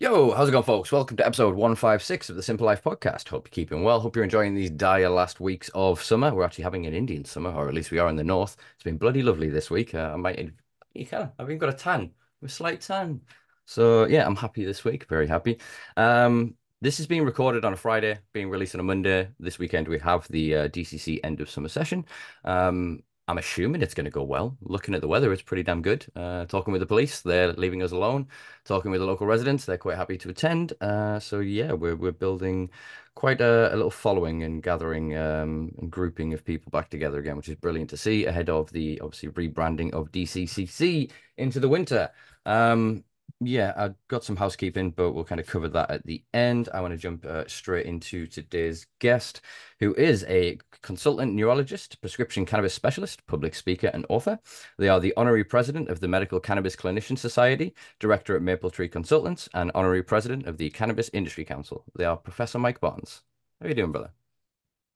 Yo, how's it going, folks? Welcome to episode 156 of the Simpa Life podcast. Hope you're keeping well. Hope you're enjoying these dire last weeks of summer. We're actually having an Indian summer, or at least we are in the north. It's been bloody lovely this week. Uh, I might, you can, I've even got a tan, a slight tan. So yeah, I'm happy this week. Very happy. Um, this is being recorded on a Friday, being released on a Monday. This weekend we have the uh, DCC end of summer session. Um, I'm assuming it's going to go well. Looking at the weather, it's pretty damn good. Uh, talking with the police, they're leaving us alone. Talking with the local residents, they're quite happy to attend. Uh, so yeah, we're we're building quite a, a little following and gathering um, and grouping of people back together again, which is brilliant to see ahead of the obviously rebranding of DCCC into the winter. Um, yeah, I've got some housekeeping, but we'll kind of cover that at the end. I want to jump uh, straight into today's guest, who is a consultant neurologist, prescription cannabis specialist, public speaker, and author. They are the honorary president of the Medical Cannabis Clinician Society, director at Maple Tree Consultants, and honorary president of the Cannabis Industry Council. They are Professor Mike Barnes. How are you doing, brother?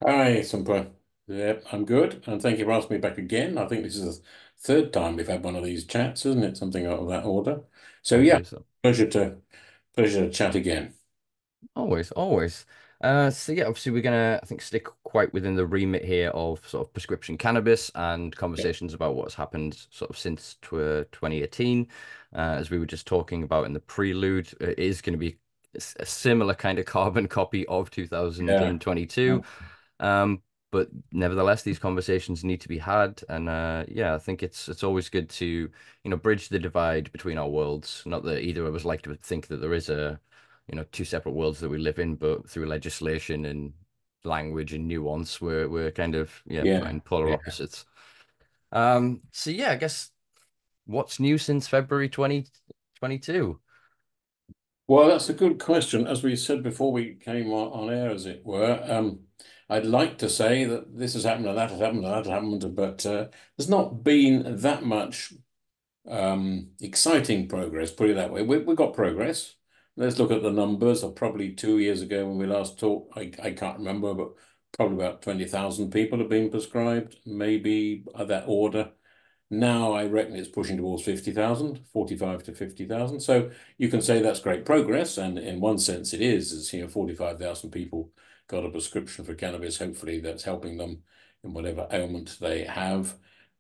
Hi, Simpa. Yep, I'm good. And thank you for asking me back again. I think this is the third time we've had one of these chats, isn't it? Something out of that order. So yeah, so. pleasure to pleasure to chat again. Always, always. Uh, so yeah, obviously we're gonna, I think, stick quite within the remit here of sort of prescription cannabis and conversations about what's happened sort of since tw 2018. Uh, as we were just talking about in the prelude, it is going to be a similar kind of carbon copy of 2022. Yeah. Um, but nevertheless, these conversations need to be had, and uh, yeah, I think it's it's always good to you know bridge the divide between our worlds. Not that either of us like to think that there is a you know two separate worlds that we live in, but through legislation and language and nuance, we're we're kind of yeah, yeah. polar yeah. opposites. Um. So yeah, I guess what's new since February twenty twenty two. Well, that's a good question. As we said before we came on air, as it were, um, I'd like to say that this has happened and that has happened and that has happened, but uh, there's not been that much um, exciting progress, put it that way. We, we got progress. Let's look at the numbers of probably two years ago when we last talked. I, I can't remember, but probably about 20,000 people have been prescribed, maybe at that order. Now I reckon it's pushing towards 50,000, 45 to 50,000. So you can say that's great progress. And in one sense it is, it's, you know, 45,000 people got a prescription for cannabis. Hopefully that's helping them in whatever ailment they have.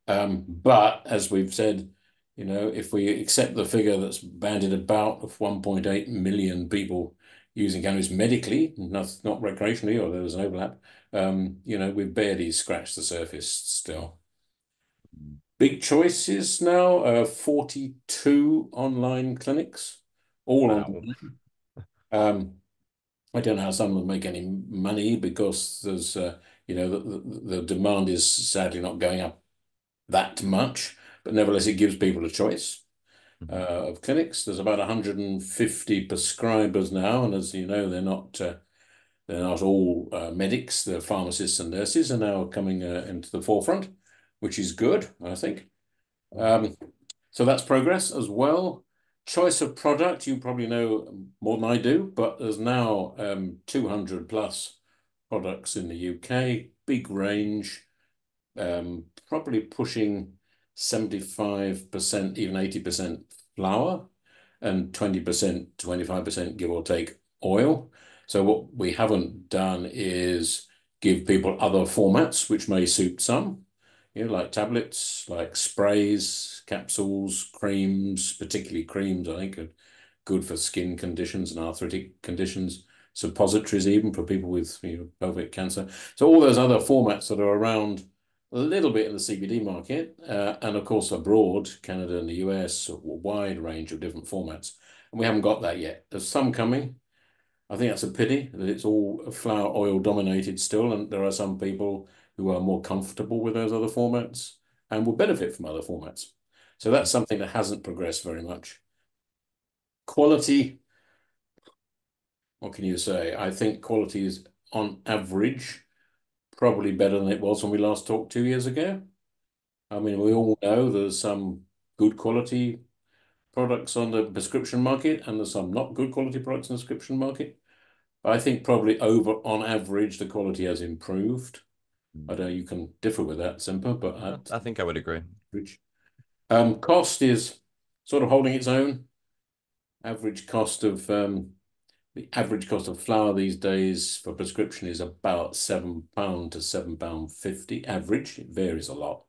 Um, but as we've said, you know, if we accept the figure that's banded about of 1.8 million people using cannabis medically, not, not recreationally, or there's an overlap, um, you know, we've barely scratched the surface still. Big choices now, uh, 42 online clinics, all wow. online. Um, I don't know how some of them make any money because there's, uh, you know, the, the, the, demand is sadly not going up that much, but nevertheless, it gives people a choice mm-hmm. uh, of clinics. There's about 150 prescribers now, and as you know, they're not uh, they're not all uh, medics. The pharmacists and nurses are now coming uh, into the forefront, which is good, I think. Um, so that's progress as well choice of product, you probably know more than I do, but there's now um, 200 plus products in the UK, big range, um, probably pushing 75%, even 80% flour and 20%, 25% give or take oil. So what we haven't done is give people other formats, which may suit some you know, like tablets, like sprays, capsules, creams, particularly creams, I think are good for skin conditions and arthritic conditions, suppositories even for people with you know, pelvic cancer. So all those other formats that are around a little bit in the CBD market, uh, and of course abroad, Canada and the US, a wide range of different formats. And we haven't got that yet. There's some coming. I think that's a pity that it's all flower oil dominated still, and there are some people who are more comfortable with those other formats and will benefit from other formats. So that's something that hasn't progressed very much. Quality, what can you say? I think quality is on average probably better than it was when we last talked two years ago. I mean, we all know there's some good quality products on the prescription market and there's some not good quality products in the prescription market. I think probably over on average, the quality has improved. I don't know, you can differ with that, Simpa, but at, I think I would agree. Which um, cost is sort of holding its own. average cost of um, the average cost of flour these days for prescription is about seven pound to seven pound fifty average. It varies a lot,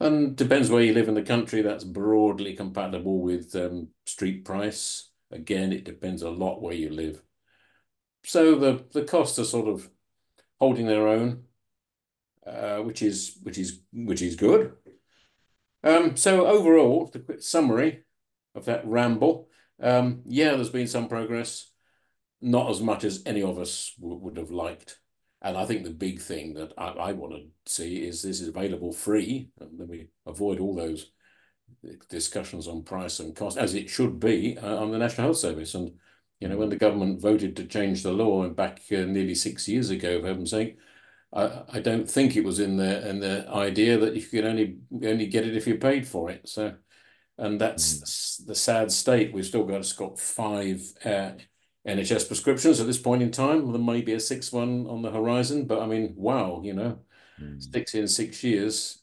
and depends where you live in the country. That's broadly compatible with um, street price. Again, it depends a lot where you live. So the the costs are sort of holding their own, which is which is which is good. Um, so overall, the quick summary of that ramble. Um, yeah, there's been some progress, not as much as any of us would have liked. And I think the big thing that I, I want to see is this is available free, and then we avoid all those discussions on price and cost, as it should be uh, on the National Health Service. And you know, when the government voted to change the law and back uh, nearly six years ago, for heaven's sake, I, I don't think it was in the in the idea that you could only only get it if you paid for it. So, and that's mm. the sad state. We've still got it's got five uh, NHS prescriptions at this point in time. There may be a sixth one on the horizon, but I mean, wow, you know, mm. six in six years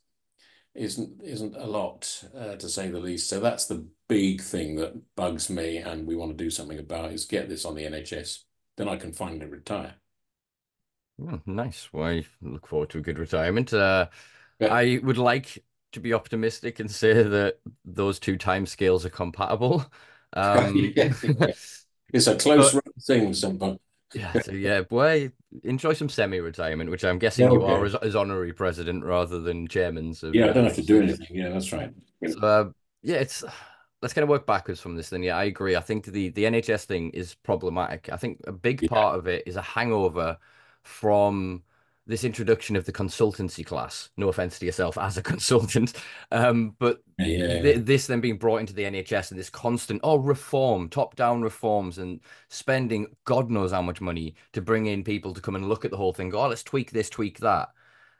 isn't isn't a lot uh, to say the least. So that's the big thing that bugs me, and we want to do something about is get this on the NHS. Then I can finally retire. Oh, nice. Well, I look forward to a good retirement. Uh, yeah. I would like to be optimistic and say that those two time scales are compatible. Um, yeah. It's a close but, thing, sometimes. yeah, so yeah, boy, enjoy some semi-retirement, which I'm guessing okay. you are as, as, honorary president rather than chairman's. yeah, I don't have to do anything. Yeah, that's right. So, uh, yeah, it's let's kind of work backwards from this. Then, yeah, I agree. I think the the NHS thing is problematic. I think a big part of it is a hangover from this introduction of the consultancy class. No offense to yourself as a consultant, um, but yeah. th this then being brought into the NHS and this constant oh reform, top down reforms, and spending God knows how much money to bring in people to come and look at the whole thing. Go, oh, let's tweak this, tweak that,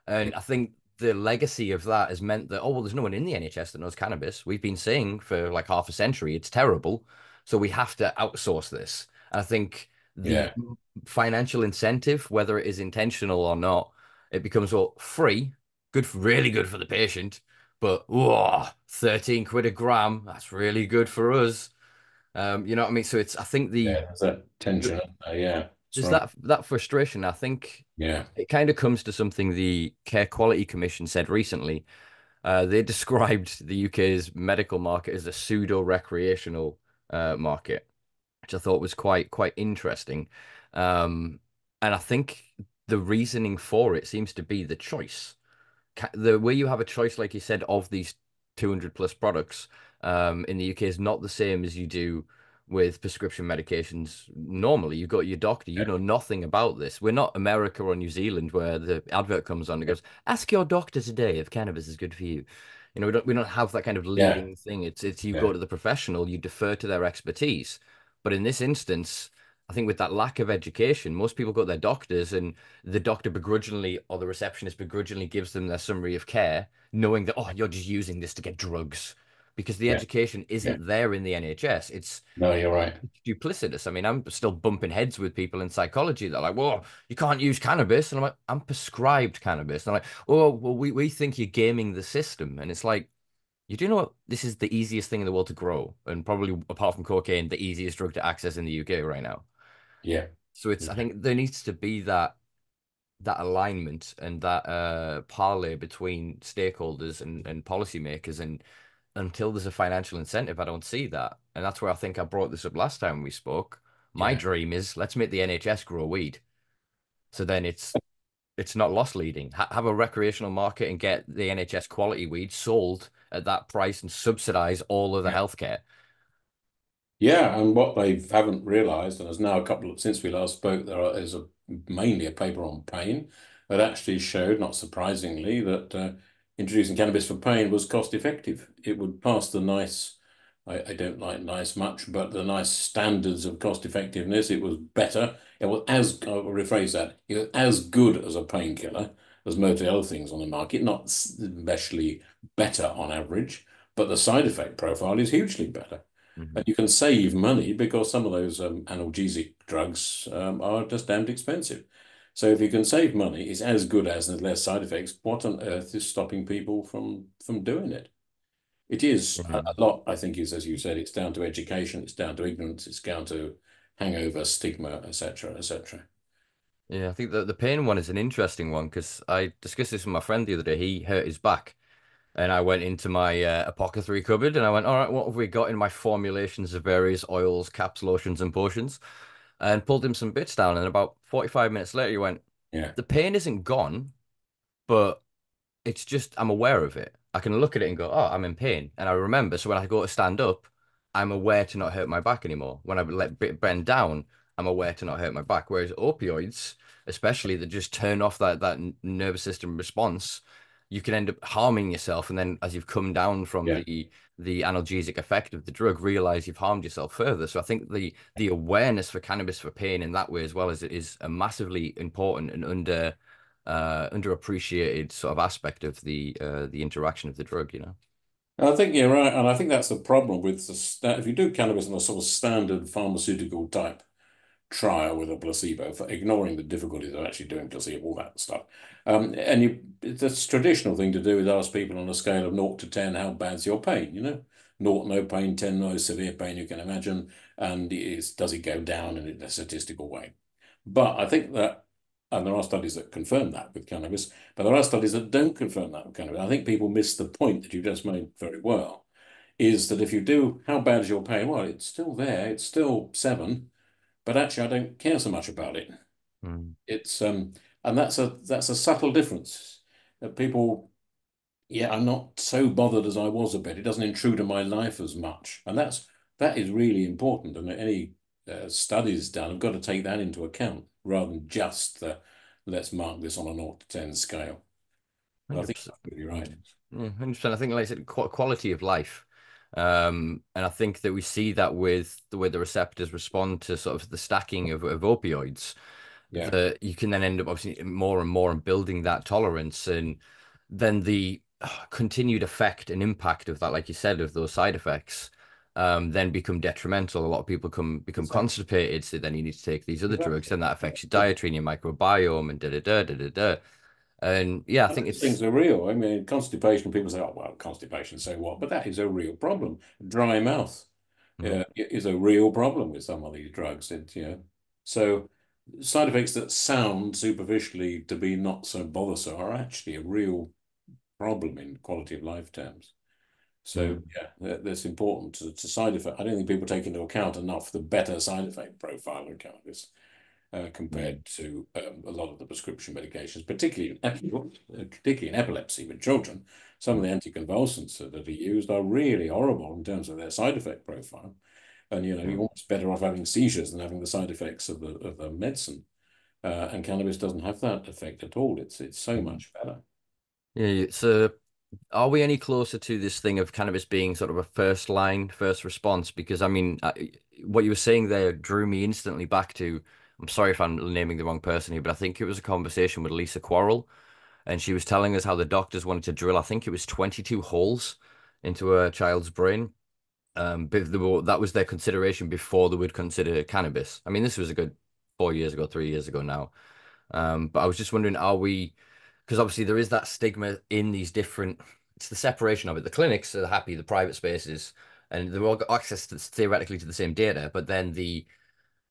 and I think the legacy of that has meant that oh well, there's no one in the NHS that knows cannabis. We've been saying for like half a century it's terrible, so we have to outsource this. And I think the yeah. financial incentive, whether it is intentional or not, it becomes well free, good, for, really good for the patient, but whoa, 13 quid a gram, that's really good for us. Um, you know what I mean? So it's I think the yeah, that tension, uh, yeah. Right. that that frustration. I think yeah, it kind of comes to something the Care Quality Commission said recently. Uh, they described the UK's medical market as a pseudo recreational uh, market which I thought was quite quite interesting. Um, and I think the reasoning for it seems to be the choice. The way you have a choice, like you said, of these 200 plus products um, in the UK is not the same as you do with prescription medications. Normally, you've got your doctor, you know nothing about this. We're not America or New Zealand where the advert comes on and goes, "Ask your doctor today if cannabis is good for you." You know, we don't we don't have that kind of leading yeah. thing. It's it's you yeah. go to the professional, you defer to their expertise. But in this instance, I think with that lack of education, most people go to their doctors and the doctor begrudgingly or the receptionist begrudgingly gives them their summary of care, knowing that, oh, you're just using this to get drugs. Because the yeah. education isn't yeah. there in the NHS. It's no, you're right. Duplicitous. I mean, I'm still bumping heads with people in psychology. They're like, "Well, you can't use cannabis," and I'm like, "I'm prescribed cannabis." And I'm like, "Oh, well, we, we think you're gaming the system," and it's like, you do know what? This is the easiest thing in the world to grow, and probably apart from cocaine, the easiest drug to access in the UK right now. Yeah. So it's. I think there needs to be that that alignment and that uh parlay between stakeholders and and policymakers, and until there's a financial incentive, I don't see that, and that's where I think I brought this up last time we spoke. My yeah. dream is let's make the NHS grow weed, so then it's it's not loss leading. Ha- have a recreational market and get the NHS quality weed sold at that price and subsidize all of the healthcare. Yeah, and what they haven't realised, and there's now a couple of since we last spoke, there is a mainly a paper on pain that actually showed, not surprisingly, that uh, introducing cannabis for pain was cost effective. It would pass the NICE, I, I don't like NICE much, but the NICE standards of cost effectiveness. It was better. It was as I'll rephrase that. It was as good as a painkiller as most other things on the market, not especially better on average, but the side effect profile is hugely better. Mm-hmm. And you can save money because some of those um, analgesic drugs um, are just damned expensive. So if you can save money, it's as good as and less side effects. What on earth is stopping people from from doing it? It is a, a lot, I think, is as you said, it's down to education, it's down to ignorance, it's down to hangover, stigma, etc., etc. Yeah, I think that the pain one is an interesting one because I discussed this with my friend the other day. He hurt his back, and I went into my uh, apothecary cupboard and I went, "All right, what have we got in my formulations of various oils, caps, lotions, and potions?" And pulled him some bits down. And about 45 minutes later, he went, Yeah. "The pain isn't gone, but it's just I'm aware of it. I can look at it and go, oh, I'm in pain. And I remember. So when I go to stand up, I'm aware to not hurt my back anymore. When I let bend down, I'm aware to not hurt my back. Whereas opioids, especially that just turn off that that nervous system response, you can end up harming yourself. And then as you've come down from Yeah. the the analgesic effect of the drug, realize you've harmed yourself further. So I think the the awareness for cannabis for pain in that way as well as it is a massively important and under uh underappreciated sort of aspect of the uh the interaction of the drug, you know. I think you're right, and I think that's the problem with the if you do cannabis in a sort of standard pharmaceutical type trial with a placebo for ignoring the difficulties of actually doing placebo, all that stuff. Um, and you, it's a traditional thing to do is ask people on a scale of 0 to 10, how bad's your pain, you know? 0, no pain, 10, no severe pain you can imagine, and is, does it go down in a statistical way? But I think that, and there are studies that confirm that with cannabis, but there are studies that don't confirm that with cannabis. I think people miss the point that you just made very well, is that if you do, how bad is your pain? Well, it's still there, it's still seven, but actually I don't care so much about it. Mm. It's um, and that's a that's a subtle difference that people, yeah, I'm not so bothered as I was a bit. It doesn't intrude on my life as much, and that's that is really important. And any uh, studies done have got to take that into account rather than just the let's mark this on a 0 to 10 scale. I think 100%. you're right. Yeah, 100%. I think, like I said, qu quality of life. Um, and I think that we see that with the way the receptors respond to sort of the stacking of, of opioids, Yeah. that you can then end up obviously more and more and building that tolerance. And then the uh, continued effect and impact of that, like you said, of those side effects, um, then become detrimental. A lot of people come become Exactly. constipated, so then you need to take these other drugs, and that affects your dietary and your microbiome and da da da da da da. And yeah, I think it's things are real. I mean, constipation, people say, oh, well, constipation, so what? But that is a real problem. Dry mouth Mm. uh, is a real problem with some of these drugs. It, you know, so side effects that sound superficially to be not so bothersome are actually a real problem in quality of life terms. So Mm. yeah, that, that's important to, to side effect. I don't think people take into account enough the better side effect profile of cannabis uh, compared to um, a lot of the prescription medications, particularly in, uh, particularly in epilepsy with children. Some of the anticonvulsants that are used are really horrible in terms of their side effect profile. And you know, you're Mm. almost better off having seizures than having the side effects of the of the medicine. Uh, and cannabis doesn't have that effect at all. It's it's so Mm. much better. Yeah, so are we any closer to this thing of cannabis being sort of a first line, first response? Because I mean, I, what you were saying there drew me instantly back to, I'm sorry if I'm naming the wrong person here, but I think it was a conversation with Lisa Quarrell, and she was telling us how the doctors wanted to drill, I think it was 22 holes into a child's brain. Um, but were, that was their consideration before they would consider cannabis. I mean, this was a good four years ago, three years ago now. Um, but I was just wondering, are we, because obviously there is that stigma in these different, it's the separation of it. The clinics are happy, the private spaces, and they've all got access to theoretically to the same data, but then the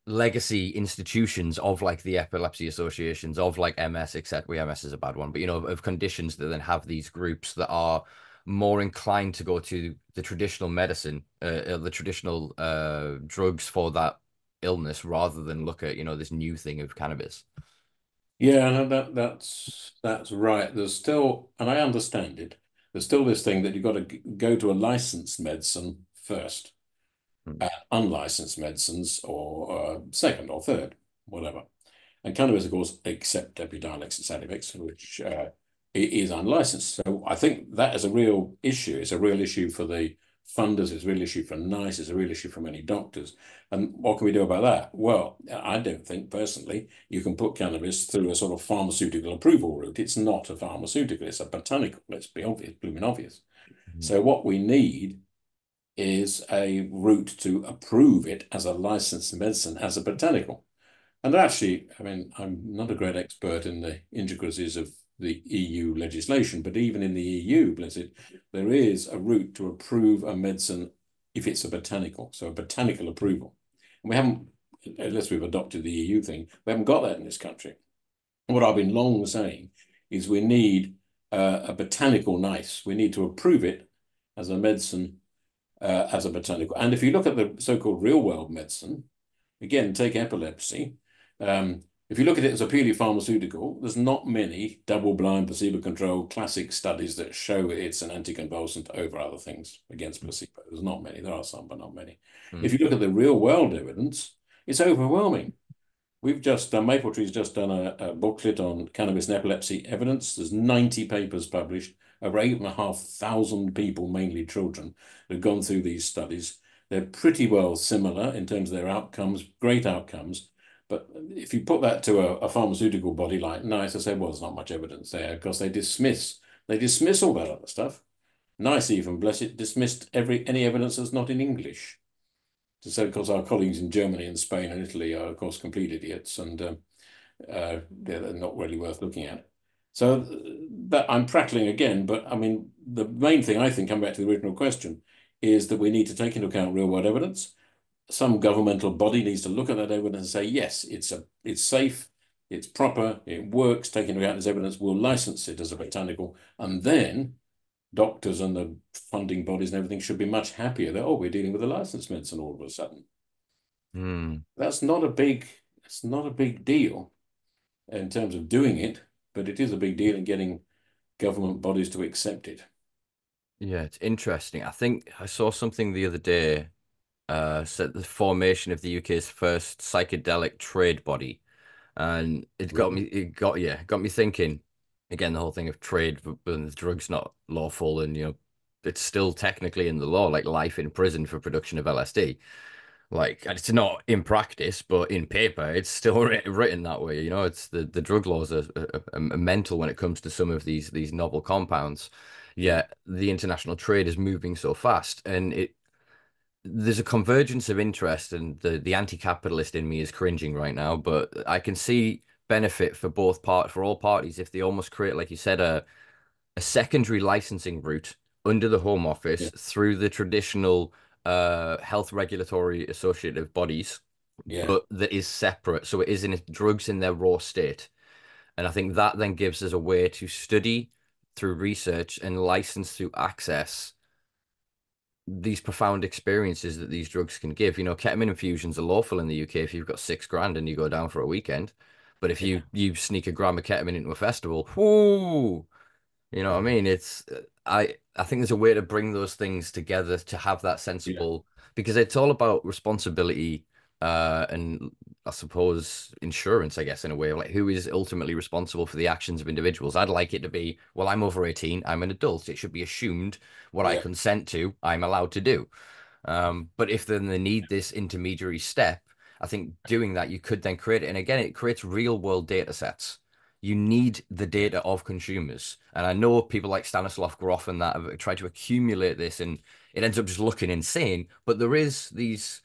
legacy institutions of like the epilepsy associations of like MS, except well, MS is a bad one, but you know, of, of conditions that then have these groups that are more inclined to go to the traditional medicine, uh, uh, the traditional uh, drugs for that illness rather than look at, you know, this new thing of cannabis. Yeah, no, that that's that's right. There's still, and I understand it. There's still this thing that you've got to go to a licensed medicine first. Uh, unlicensed medicines or uh, second or third, whatever. And cannabis, of course, except Epidiolex and Sativex, which uh, is unlicensed. So I think that is a real issue. It's a real issue for the funders. It's a real issue for NICE. It's a real issue for many doctors. And what can we do about that? Well, I don't think personally you can put cannabis through a sort of pharmaceutical approval route. It's not a pharmaceutical, it's a botanical. Let's be obvious, blooming obvious. So what we need is a route to approve it as a licensed medicine, as a botanical. And actually, I mean, I'm not a great expert in the intricacies of the EU legislation. But even in the EU, bless it, there is a route to approve a medicine if it's a botanical, so a botanical approval. And we haven't, unless we've adopted the EU thing, we haven't got that in this country. What I've been long saying is we need uh, a botanical NICE. We need to approve it as a medicine, uh, as a botanical. And if you look at the so-called real-world medicine, again, take epilepsy. Um, if you look at it as a purely pharmaceutical, there's not many double-blind, placebo-controlled classic studies that show it's an anticonvulsant over other things against hmm. placebo. There's not many. There are some, but not many. Mm. If you look at the real-world evidence, it's overwhelming. We've just done, Mapletree's just done a, a booklet on cannabis and epilepsy evidence. There's 90 papers published, over 8,500 people, mainly children, have gone through these studies. They're pretty well similar in terms of their outcomes, great outcomes. But if you put that to a, a pharmaceutical body like NICE, I say, well, there's not much evidence there because they dismiss, they dismiss all that other stuff. NICE even, bless it, dismissed every any evidence that's not in English to say, because our colleagues in Germany and Spain and Italy are, of course, complete idiots and um, uh, they're not really worth looking at. So that I'm prattling again, but I mean, the main thing I think, coming back to the original question, is that we need to take into account real world evidence. Some governmental body needs to look at that evidence and say, yes, it's a, it's safe, it's proper, it works, taking into account this evidence, we'll license it as a botanical, and then doctors and the funding bodies and everything should be much happier that, oh, we're dealing with a licensed medicine all of a sudden. Mm. That's not a big, it's not a big deal in terms of doing it, but it is a big deal in getting government bodies to accept it. Yeah, it's interesting. I think I saw something the other day, uh, said the formation of the UK's first psychedelic trade body. And it got me, it got, yeah, got me thinking, again the whole thing of trade when the drug's not lawful and you know it's still technically in the law like life in prison for production of lsd like it's not in practice but in paper it's still written that way you know it's the the drug laws are, are, are mental when it comes to some of these these novel compounds yet the international trade is moving so fast and it there's a convergence of interest and the the anti-capitalist in me is cringing right now but i can see benefit for both part for all parties if they almost create, like you said, a a secondary licensing route under the Home Office yeah. through the traditional uh, health regulatory associative bodies, yeah. but that is separate. So it is in drugs in their raw state. And I think that then gives us a way to study through research and license through access these profound experiences that these drugs can give. You know, ketamine infusions are lawful in the UK if you've got six grand and you go down for a weekend. But if you you sneak a gram of ketamine into a festival, whoo, you know what I mean? It's I I think there's a way to bring those things together to have that sensible yeah. because it's all about responsibility uh and I suppose insurance, I guess, in a way, like who is ultimately responsible for the actions of individuals. I'd like it to be, well, I'm over 18, I'm an adult. It should be assumed what yeah. I consent to, I'm allowed to do. Um, but if then they need this intermediary step, I think doing that, you could then create it. And again, it creates real world data sets. You need the data of consumers. And I know people like Stanislav Grof and that have tried to accumulate this and it ends up just looking insane. But there is these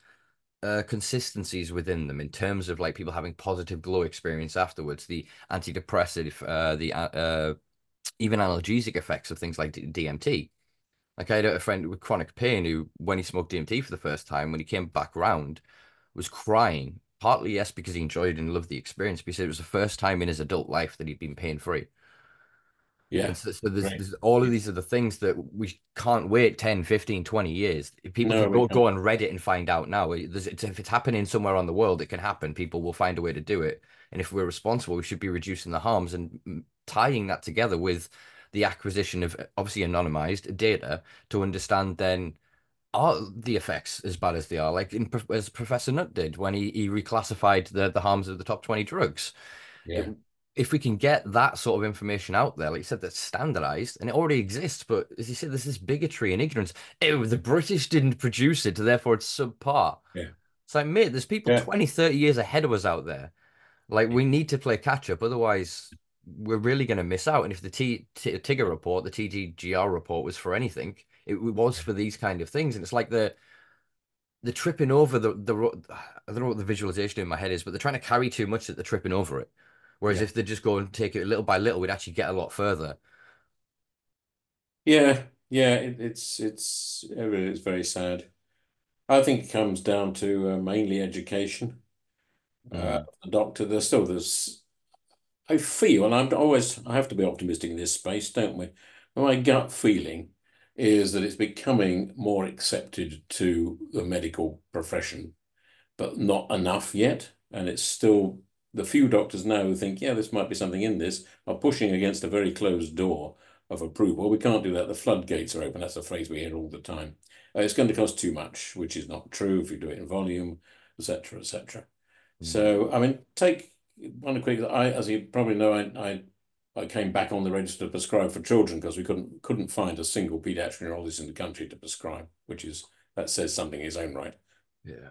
uh, consistencies within them in terms of like people having positive glow experience afterwards, the antidepressive, uh, the uh, uh even analgesic effects of things like DMT. Like I had a friend with chronic pain who, when he smoked DMT for the first time, when he came back round, was crying. Partly, yes, because he enjoyed and loved the experience, because it was the first time in his adult life that he'd been pain free. Yeah. So, so there's, right. there's, all of these are the things that we can't wait 10, 15, 20 years. People no, can go, go on Reddit and find out now. It's, if it's happening somewhere on the world, it can happen. People will find a way to do it. And if we're responsible, we should be reducing the harms and tying that together with the acquisition of obviously anonymized data to understand then are the effects as bad as they are? Like in, as Professor Nutt did when he, he reclassified the, the harms of the top 20 drugs. Yeah. if we can get that sort of information out there, like you said, that's standardized and it already exists, but as you said, there's this bigotry and ignorance. Ew, the British didn't produce it, therefore it's subpar. Yeah. It's like, mate, there's people yeah. 20, 30 years ahead of us out there. Like, we need to play catch up. Otherwise, we're really going to miss out. And if the T, T Tigger report, the TIGRR report was for anything, it was for these kind of things, and it's like the the tripping over the the I don't know what the visualization in my head is, but they're trying to carry too much that they're tripping over it. Whereas Yeah. if they just go and take it little by little, we'd actually get a lot further. Yeah, yeah, it, it's it's it's very sad. I think it comes down to uh, mainly education. Uh, Mm. the doctor, there's still there's I feel, and I'm always I have to be optimistic in this space, don't we? My gut feeling is that it's becoming more accepted to the medical profession, but not enough yet. And it's still the few doctors now who think, yeah, this might be something in this, are pushing against a very closed door of approval. We can't do that. The floodgates are open. That's a phrase we hear all the time. Uh, it's going to cost too much, which is not true if you do it in volume, etc., etc. Mm. So, I mean, take one quick. I, as you probably know, I, I I came back on the register to prescribe for children because we couldn't couldn't find a single pediatric neurologist in the country to prescribe, which is that says something in his own right. Yeah.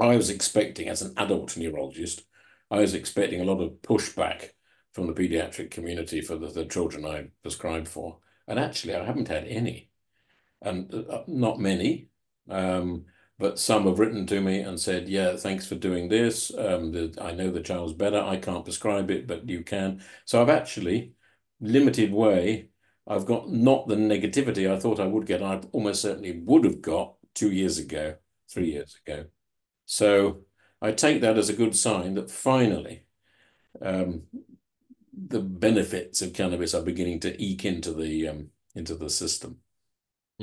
I was expecting, as an adult neurologist, I was expecting a lot of pushback from the pediatric community for the, the children I prescribed for, and actually, I haven't had any, and uh, not many. Um, but some have written to me and said, "Yeah, thanks for doing this. Um, the, I know the child's better. I can't prescribe it, but you can." So I've actually limited way. I've got not the negativity I thought I would get. I almost certainly would have got two years ago, three years ago. So I take that as a good sign that finally um, the benefits of cannabis are beginning to eke into the um, into the system.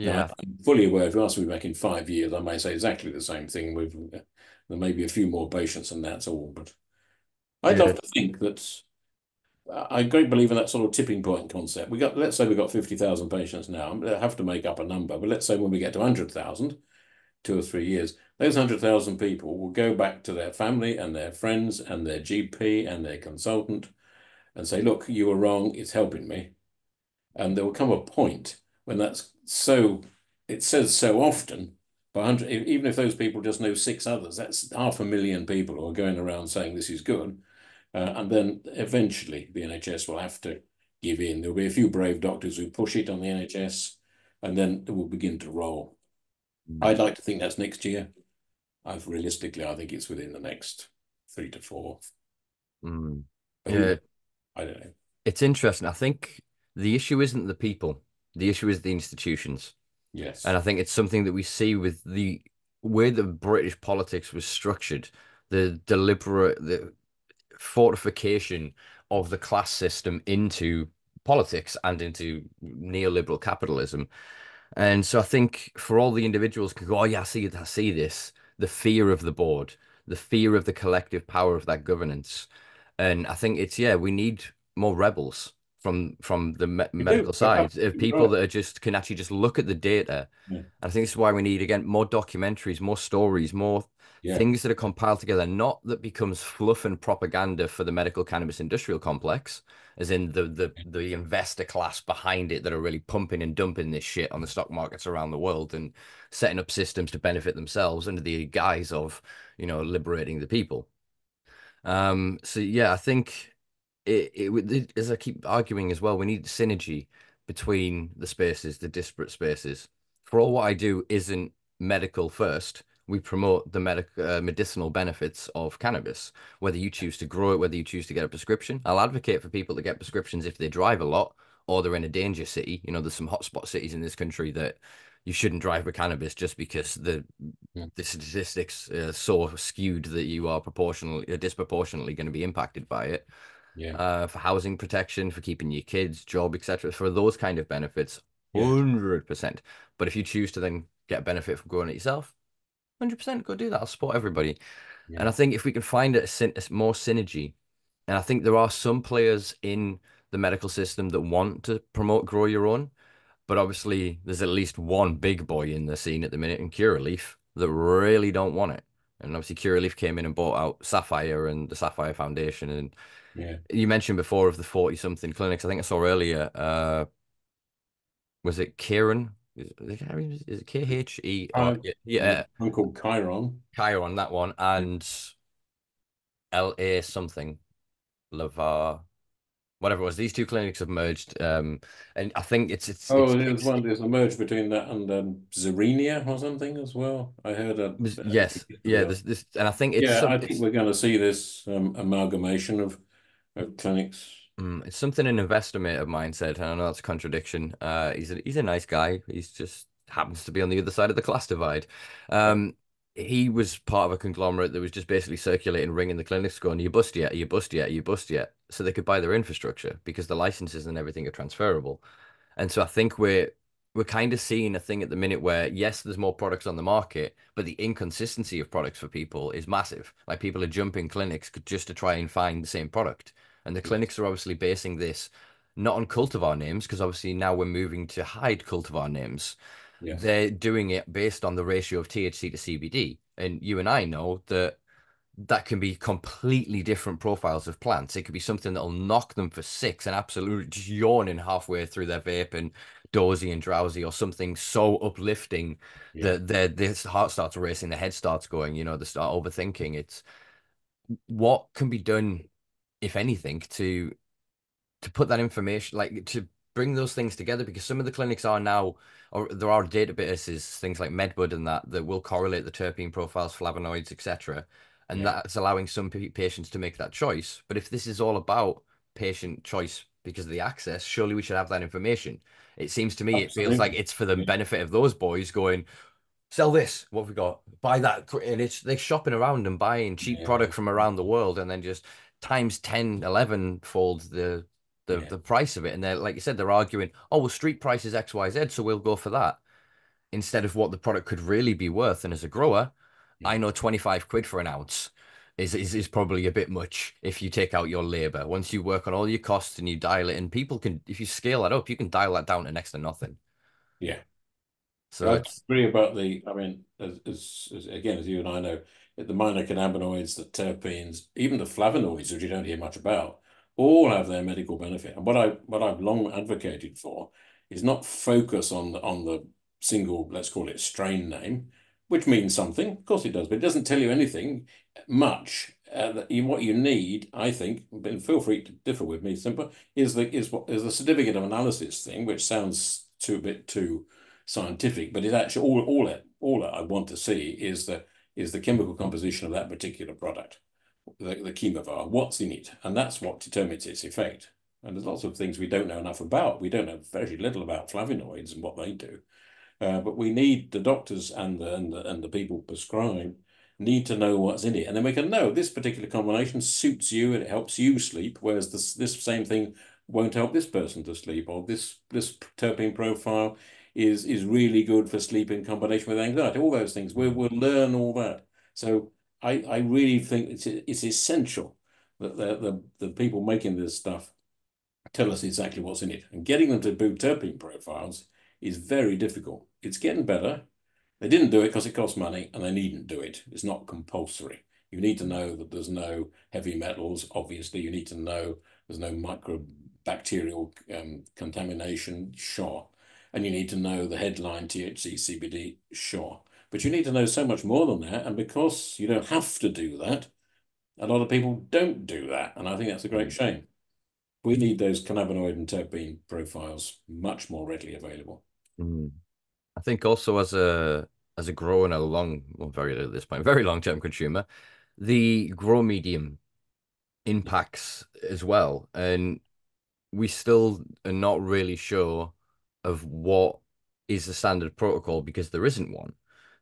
Yeah. I'm fully aware. If you ask me back in five years, I may say exactly the same thing. With there may be a few more patients, and that's all. But I'd Yeah. love to think that uh, I great believe in that sort of tipping point concept. We got, let's say, we've got fifty thousand patients now. I have to make up a number, but let's say when we get to hundred thousand, two or three years, those hundred thousand people will go back to their family and their friends and their GP and their consultant, and say, "Look, you were wrong. It's helping me." And there will come a point when that's so. It says so often. By hundred, even if those people just know six others, that's half a million people who are going around saying this is good. Uh, and then eventually the NHS will have to give in. There'll be a few brave doctors who push it on the NHS, and then it will begin to roll. I'd like to think that's next year. I've realistically, I think it's within the next three to four. Mm. Yeah. I don't know. It's interesting. I think the issue isn't the people. The issue is the institutions. Yes. And I think it's something that we see with the way the British politics was structured, the deliberate the fortification of the class system into politics and into neoliberal capitalism. And so I think for all the individuals can go, oh yeah, I see it, I see this, the fear of the board, the fear of the collective power of that governance. And I think it's yeah, we need more rebels from from the me We do. medical side of people right. that are just can actually just look at the data. Yeah. And I think this is why we need again more documentaries, more stories, more Yeah. things that are compiled together, not that becomes fluff and propaganda for the medical cannabis industrial complex, as in the the the investor class behind it that are really pumping and dumping this shit on the stock markets around the world and setting up systems to benefit themselves under the guise of, you know, liberating the people. Um, so yeah, I think it, it would, as I keep arguing as well, we need synergy between the spaces, the disparate spaces. For all what I do isn't medical first. We promote the medic uh, medicinal benefits of cannabis, whether you choose to grow it, whether you choose to get a prescription. I'll advocate for people to get prescriptions if they drive a lot or they're in a danger city. You know, there's some hotspot cities in this country that you shouldn't drive with cannabis just because the Yeah. the statistics are so skewed that you are proportionally, uh, disproportionately going to be impacted by it Yeah. uh, for housing protection, for keeping your kids, job, etc. For those kind of benefits, Yeah. hundred percent. But if you choose to then get a benefit from growing it yourself, hundred percent, go do that. I'll support everybody. Yeah. And I think if we can find a, a more synergy, and I think there are some players in the medical system that want to promote grow your own, but obviously there's at least one big boy in the scene at the minute in Curaleaf that really don't want it. And obviously Curaleaf came in and bought out Sapphire and the Sapphire Foundation and Yeah. you mentioned before of the 40 something clinics. I think I saw earlier, uh, was it Kieran? Is it, is it K H E? Uh, Yeah, called Chiron. Chiron, that one, and L A something, Lavar, whatever it was. These two clinics have merged, um, and I think it's it's, Oh, it's there's one. There's a merge between that and um, Zerenia or something as well. I heard a. was- a- yes, yeah, this this, and I think it's Yeah, some, I think it's- we're going to see this um, amalgamation of of clinics. Mm, it's something an investor mate of mine said, and I know that's a contradiction. Uh, he's a, he's a nice guy. He's just happens to be on the other side of the class divide. Um, he was part of a conglomerate that was just basically circulating, ringing the clinics, going, "You bust yet? You bust yet? You bust yet?" So they could buy their infrastructure because the licenses and everything are transferable. And so I think we're we're kind of seeing a thing at the minute where yes, there's more products on the market, but the inconsistency of products for people is massive. Like people are jumping clinics just to try and find the same product. And the clinics are obviously basing this not on cultivar names, because obviously now we're moving to hide cultivar names. Yes. They're doing it based on the ratio of THC to CBD. And you and I know that that can be completely different profiles of plants. It could be something that'll knock them for six and absolutely just yawning halfway through their vape and dozy and drowsy, or something so uplifting Yeah. that their their heart starts racing, their head starts going, you know, they start overthinking. It's what can be done, if anything, to to put that information, like to bring those things together, because some of the clinics are now, or there are databases, things like MedBud and that, that will correlate the terpene profiles, flavonoids, etc. And Yeah. that's allowing some pa- patients to make that choice. But if this is all about patient choice because of the access, surely we should have that information. It seems to me it feels like it's for the benefit of those boys going, sell this. What have we got? Buy that. And it's they're shopping around and buying cheap Yeah. product from around the world and then just times 10, 11 fold the the, Yeah. the price of it. And they're like you said, they're arguing, oh well, street price is XYZ, so we'll go for that. Instead of what the product could really be worth. And as a grower, I know 25 quid for an ounce is, is is probably a bit much if you take out your labor. Once you work on all your costs and you dial it, and people can if you scale that up, you can dial that down to next to nothing. Yeah. So I it's agree about the, I mean, as, as, as again, as you and I know, the minor cannabinoids, the terpenes, even the flavonoids, which you don't hear much about, all have their medical benefit. And what I what I've long advocated for is not focus on the on the single, let's call it strain name, which means something. Of course it does, but it doesn't tell you anything much. Uh, you, what you need, I think, but feel free to differ with me, Simpa, is the is what is the certificate of analysis thing, which sounds too a bit too scientific, but it actually all all it all I want to see is the is the chemical composition of that particular product, the, the chemovar, what's in it, and that's what determines its effect. And there's lots of things we don't know enough about. We don't know very little about flavonoids and what they do, uh, but we need the doctors and the, and the and the people prescribe need to know what's in it, and then we can know this particular combination suits you and it helps you sleep, whereas this this same thing won't help this person to sleep, or this this terpene profile is is really good for sleep in combination with anxiety. All those things. We will learn all that. So I I really think it's it's essential that the the, the people making this stuff tell us exactly what's in it. And getting them to do terpene profiles is very difficult. It's getting better. They didn't do it because it costs money and they needn't do it. It's not compulsory. You need to know that there's no heavy metals. Obviously, you need to know there's no microbacterial um, contamination. Sure. And you need to know the headline THC, CBD. Sure. But you need to know so much more than that. And because you don't have to do that, a lot of people don't do that. And I think that's a great shame. We need those cannabinoid and terpene profiles much more readily available. Mm. I think also as a as a grower and a long, well, very at this point, very long term consumer, the grow medium impacts as well, and we still are not really sure of what is the standard protocol because there isn't one.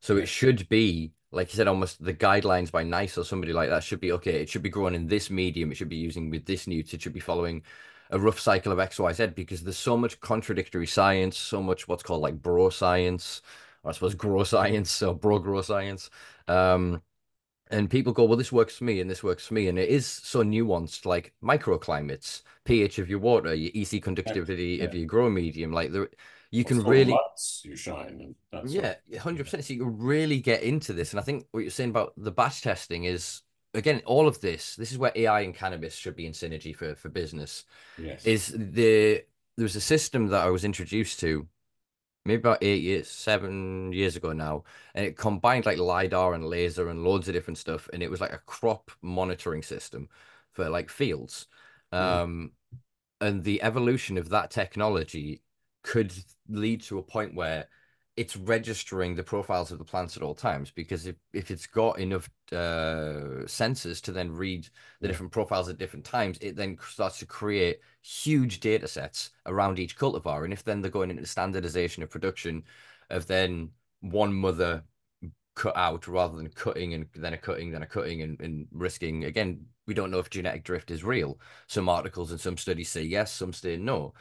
So it should be, like you said, almost the guidelines by NICE or somebody like that should be okay. It should be grown in this medium. It should be using with this newt. It should be following a rough cycle of X, Y, Z because there's so much contradictory science, so much what's called like bro science, or I suppose grow science or bro grow science. Um, and people go, well, this works for me and this works for me. And it is so nuanced, like microclimates, pH of your water, your EC conductivity of Yeah. your grow medium. Like there, you What can really, you shine and that sort yeah, 100%. So you can really get into this. And I think what you're saying about the batch testing is, again, all of this, this is where AI and cannabis should be in synergy for, for business. Yes. Is the, there was a system that I was introduced to maybe about eight years, seven years ago now, and it combined like lidar and laser and loads of different stuff, and it was like a crop monitoring system for like fields. Yeah. Um, and the evolution of that technology could lead to a point where it's registering the profiles of the plants at all times because if, if it's got enough uh, sensors to then read the yeah. different profiles at different times, it then starts to create huge data sets around each cultivar. And if then they're going into standardization of production of then one mother cut out rather than cutting and then a cutting, then a cutting and, and risking, again, we don't know if genetic drift is real. Some articles and some studies say yes, some say no.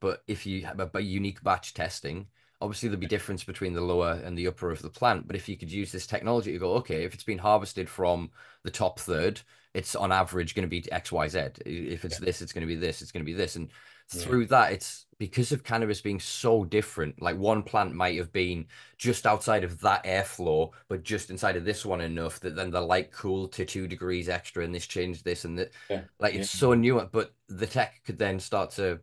But if you have a, a unique batch testing, obviously there'll be difference between the lower and the upper of the plant but if you could use this technology to go okay if it's been harvested from the top third it's on average going to be xyz if it's yeah. this it's going to be this it's going to be this and through yeah. that it's because of cannabis being so different like one plant might have been just outside of that airflow but just inside of this one enough that then the light cooled to two degrees extra and this changed this and that yeah. like it's so new but the tech could then start to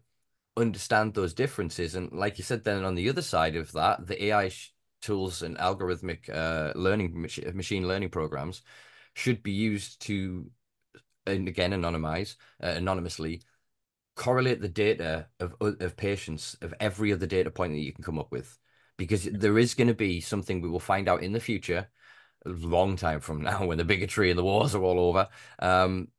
understand those differences. And like you said, then on the other side of that, the AI tools and algorithmic uh, learning machine learning programs should be used to, and again, anonymize uh, anonymously correlate the data of of patients of every other data point that you can come up with, because there is going to be something we will find out in the future, a long time from now, when the bigotry and the wars are all over. Um,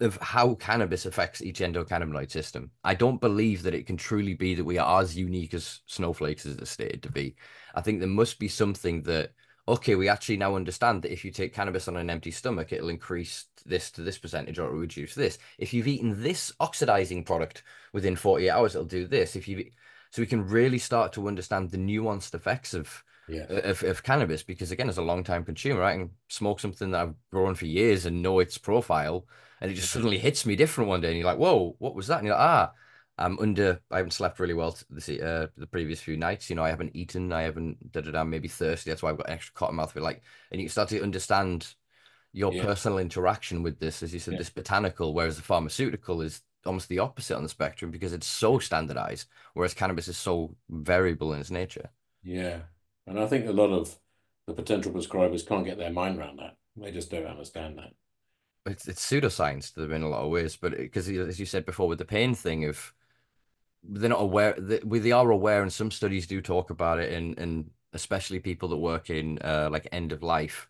of how cannabis affects each endocannabinoid system. I don't believe that it can truly be that we are as unique as snowflakes as it's stated to be. I think there must be something that okay, we actually now understand that if you take cannabis on an empty stomach, it'll increase this to this percentage or reduce this. If you've eaten this oxidizing product within 48 hours, it'll do this. If you so we can really start to understand the nuanced effects of yeah. of, of cannabis because again as a long time consumer i can smoke something that i've grown for years and know its profile and it just suddenly hits me different one day, and you're like, "Whoa, what was that?" And you're like, "Ah, I'm under. I haven't slept really well the uh, the previous few nights. You know, I haven't eaten. I haven't da da da. Maybe thirsty. That's why I've got an extra cotton mouth. But like, and you start to understand your yeah. personal interaction with this, as you said, yeah. this botanical, whereas the pharmaceutical is almost the opposite on the spectrum because it's so standardized, whereas cannabis is so variable in its nature. Yeah, and I think a lot of the potential prescribers can't get their mind around that. They just don't understand that it's it's pseudoscience to them in a lot of ways, but because as you said before, with the pain thing if they're not aware we they are aware, and some studies do talk about it, and and especially people that work in uh, like end of life,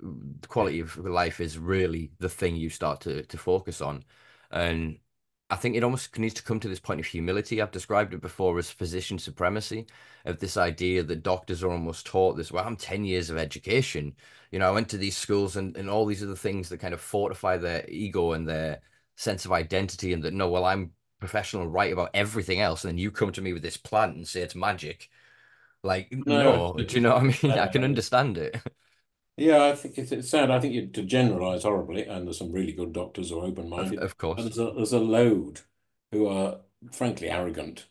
the quality of life is really the thing you start to to focus on, and I think it almost needs to come to this point of humility. I've described it before as physician supremacy, of this idea that doctors are almost taught this. Well, I'm 10 years of education. You know, I went to these schools and, and all these other things that kind of fortify their ego and their sense of identity, and that no, well, I'm professional right about everything else. And then you come to me with this plant and say it's magic. Like, no, no do you know what I mean? I can understand it. Yeah, I think it's, it's sad. I think you, to generalize horribly, and there's some really good doctors or open-minded. Of course. There's a, there's a load who are frankly arrogant.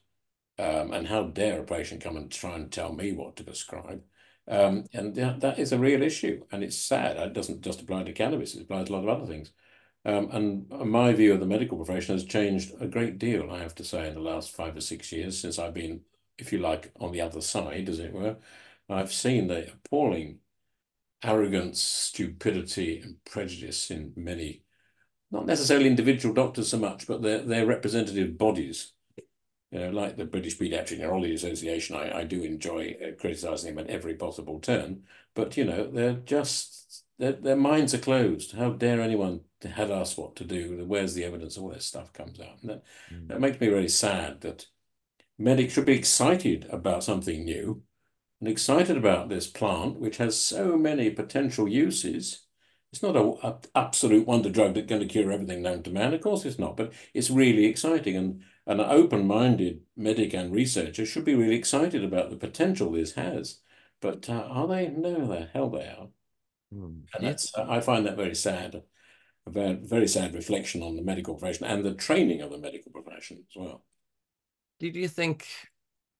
Um, and how dare a patient come and try and tell me what to prescribe? Um, and that, that is a real issue. And it's sad. It doesn't just apply to cannabis, it applies to a lot of other things. Um, and my view of the medical profession has changed a great deal, I have to say, in the last five or six years since I've been, if you like, on the other side, as it were. I've seen the appalling arrogance, stupidity, and prejudice in many, not necessarily individual doctors so much, but their, their representative bodies. You know, like the British Pediatric Neurology Association, I, I do enjoy uh, criticizing them at every possible turn, but you know, they're just, their, their minds are closed. How dare anyone tell us what to do? Where's the evidence? All this stuff comes out. And that, mm. that makes me really sad that medics should be excited about something new and excited about this plant, which has so many potential uses. It's not an absolute wonder drug that's going to cure everything known to man. Of course, it's not, but it's really exciting. And, and an open minded medic and researcher should be really excited about the potential this has. But uh, are they? No, the hell they are. Mm. And that's, uh, I find that very sad. A very, very sad reflection on the medical profession and the training of the medical profession as well. Do you think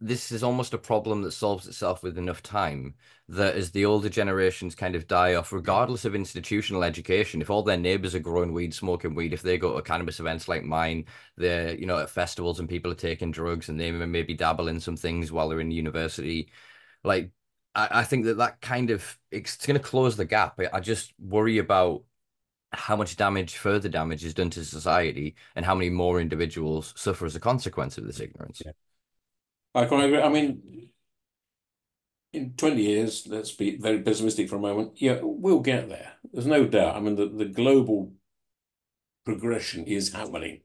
this is almost a problem that solves itself with enough time that as the older generations kind of die off regardless of institutional education if all their neighbors are growing weed smoking weed if they go to cannabis events like mine they're you know at festivals and people are taking drugs and they maybe dabble in some things while they're in university like i, I think that that kind of it's going to close the gap. I just worry about how much damage further damage is done to society and how many more individuals suffer as a consequence of this ignorance. Yeah. I quite agree. I mean, in 20 years, let's be very pessimistic for a moment. Yeah, we'll get there. There's no doubt. I mean, the, the global progression is happening,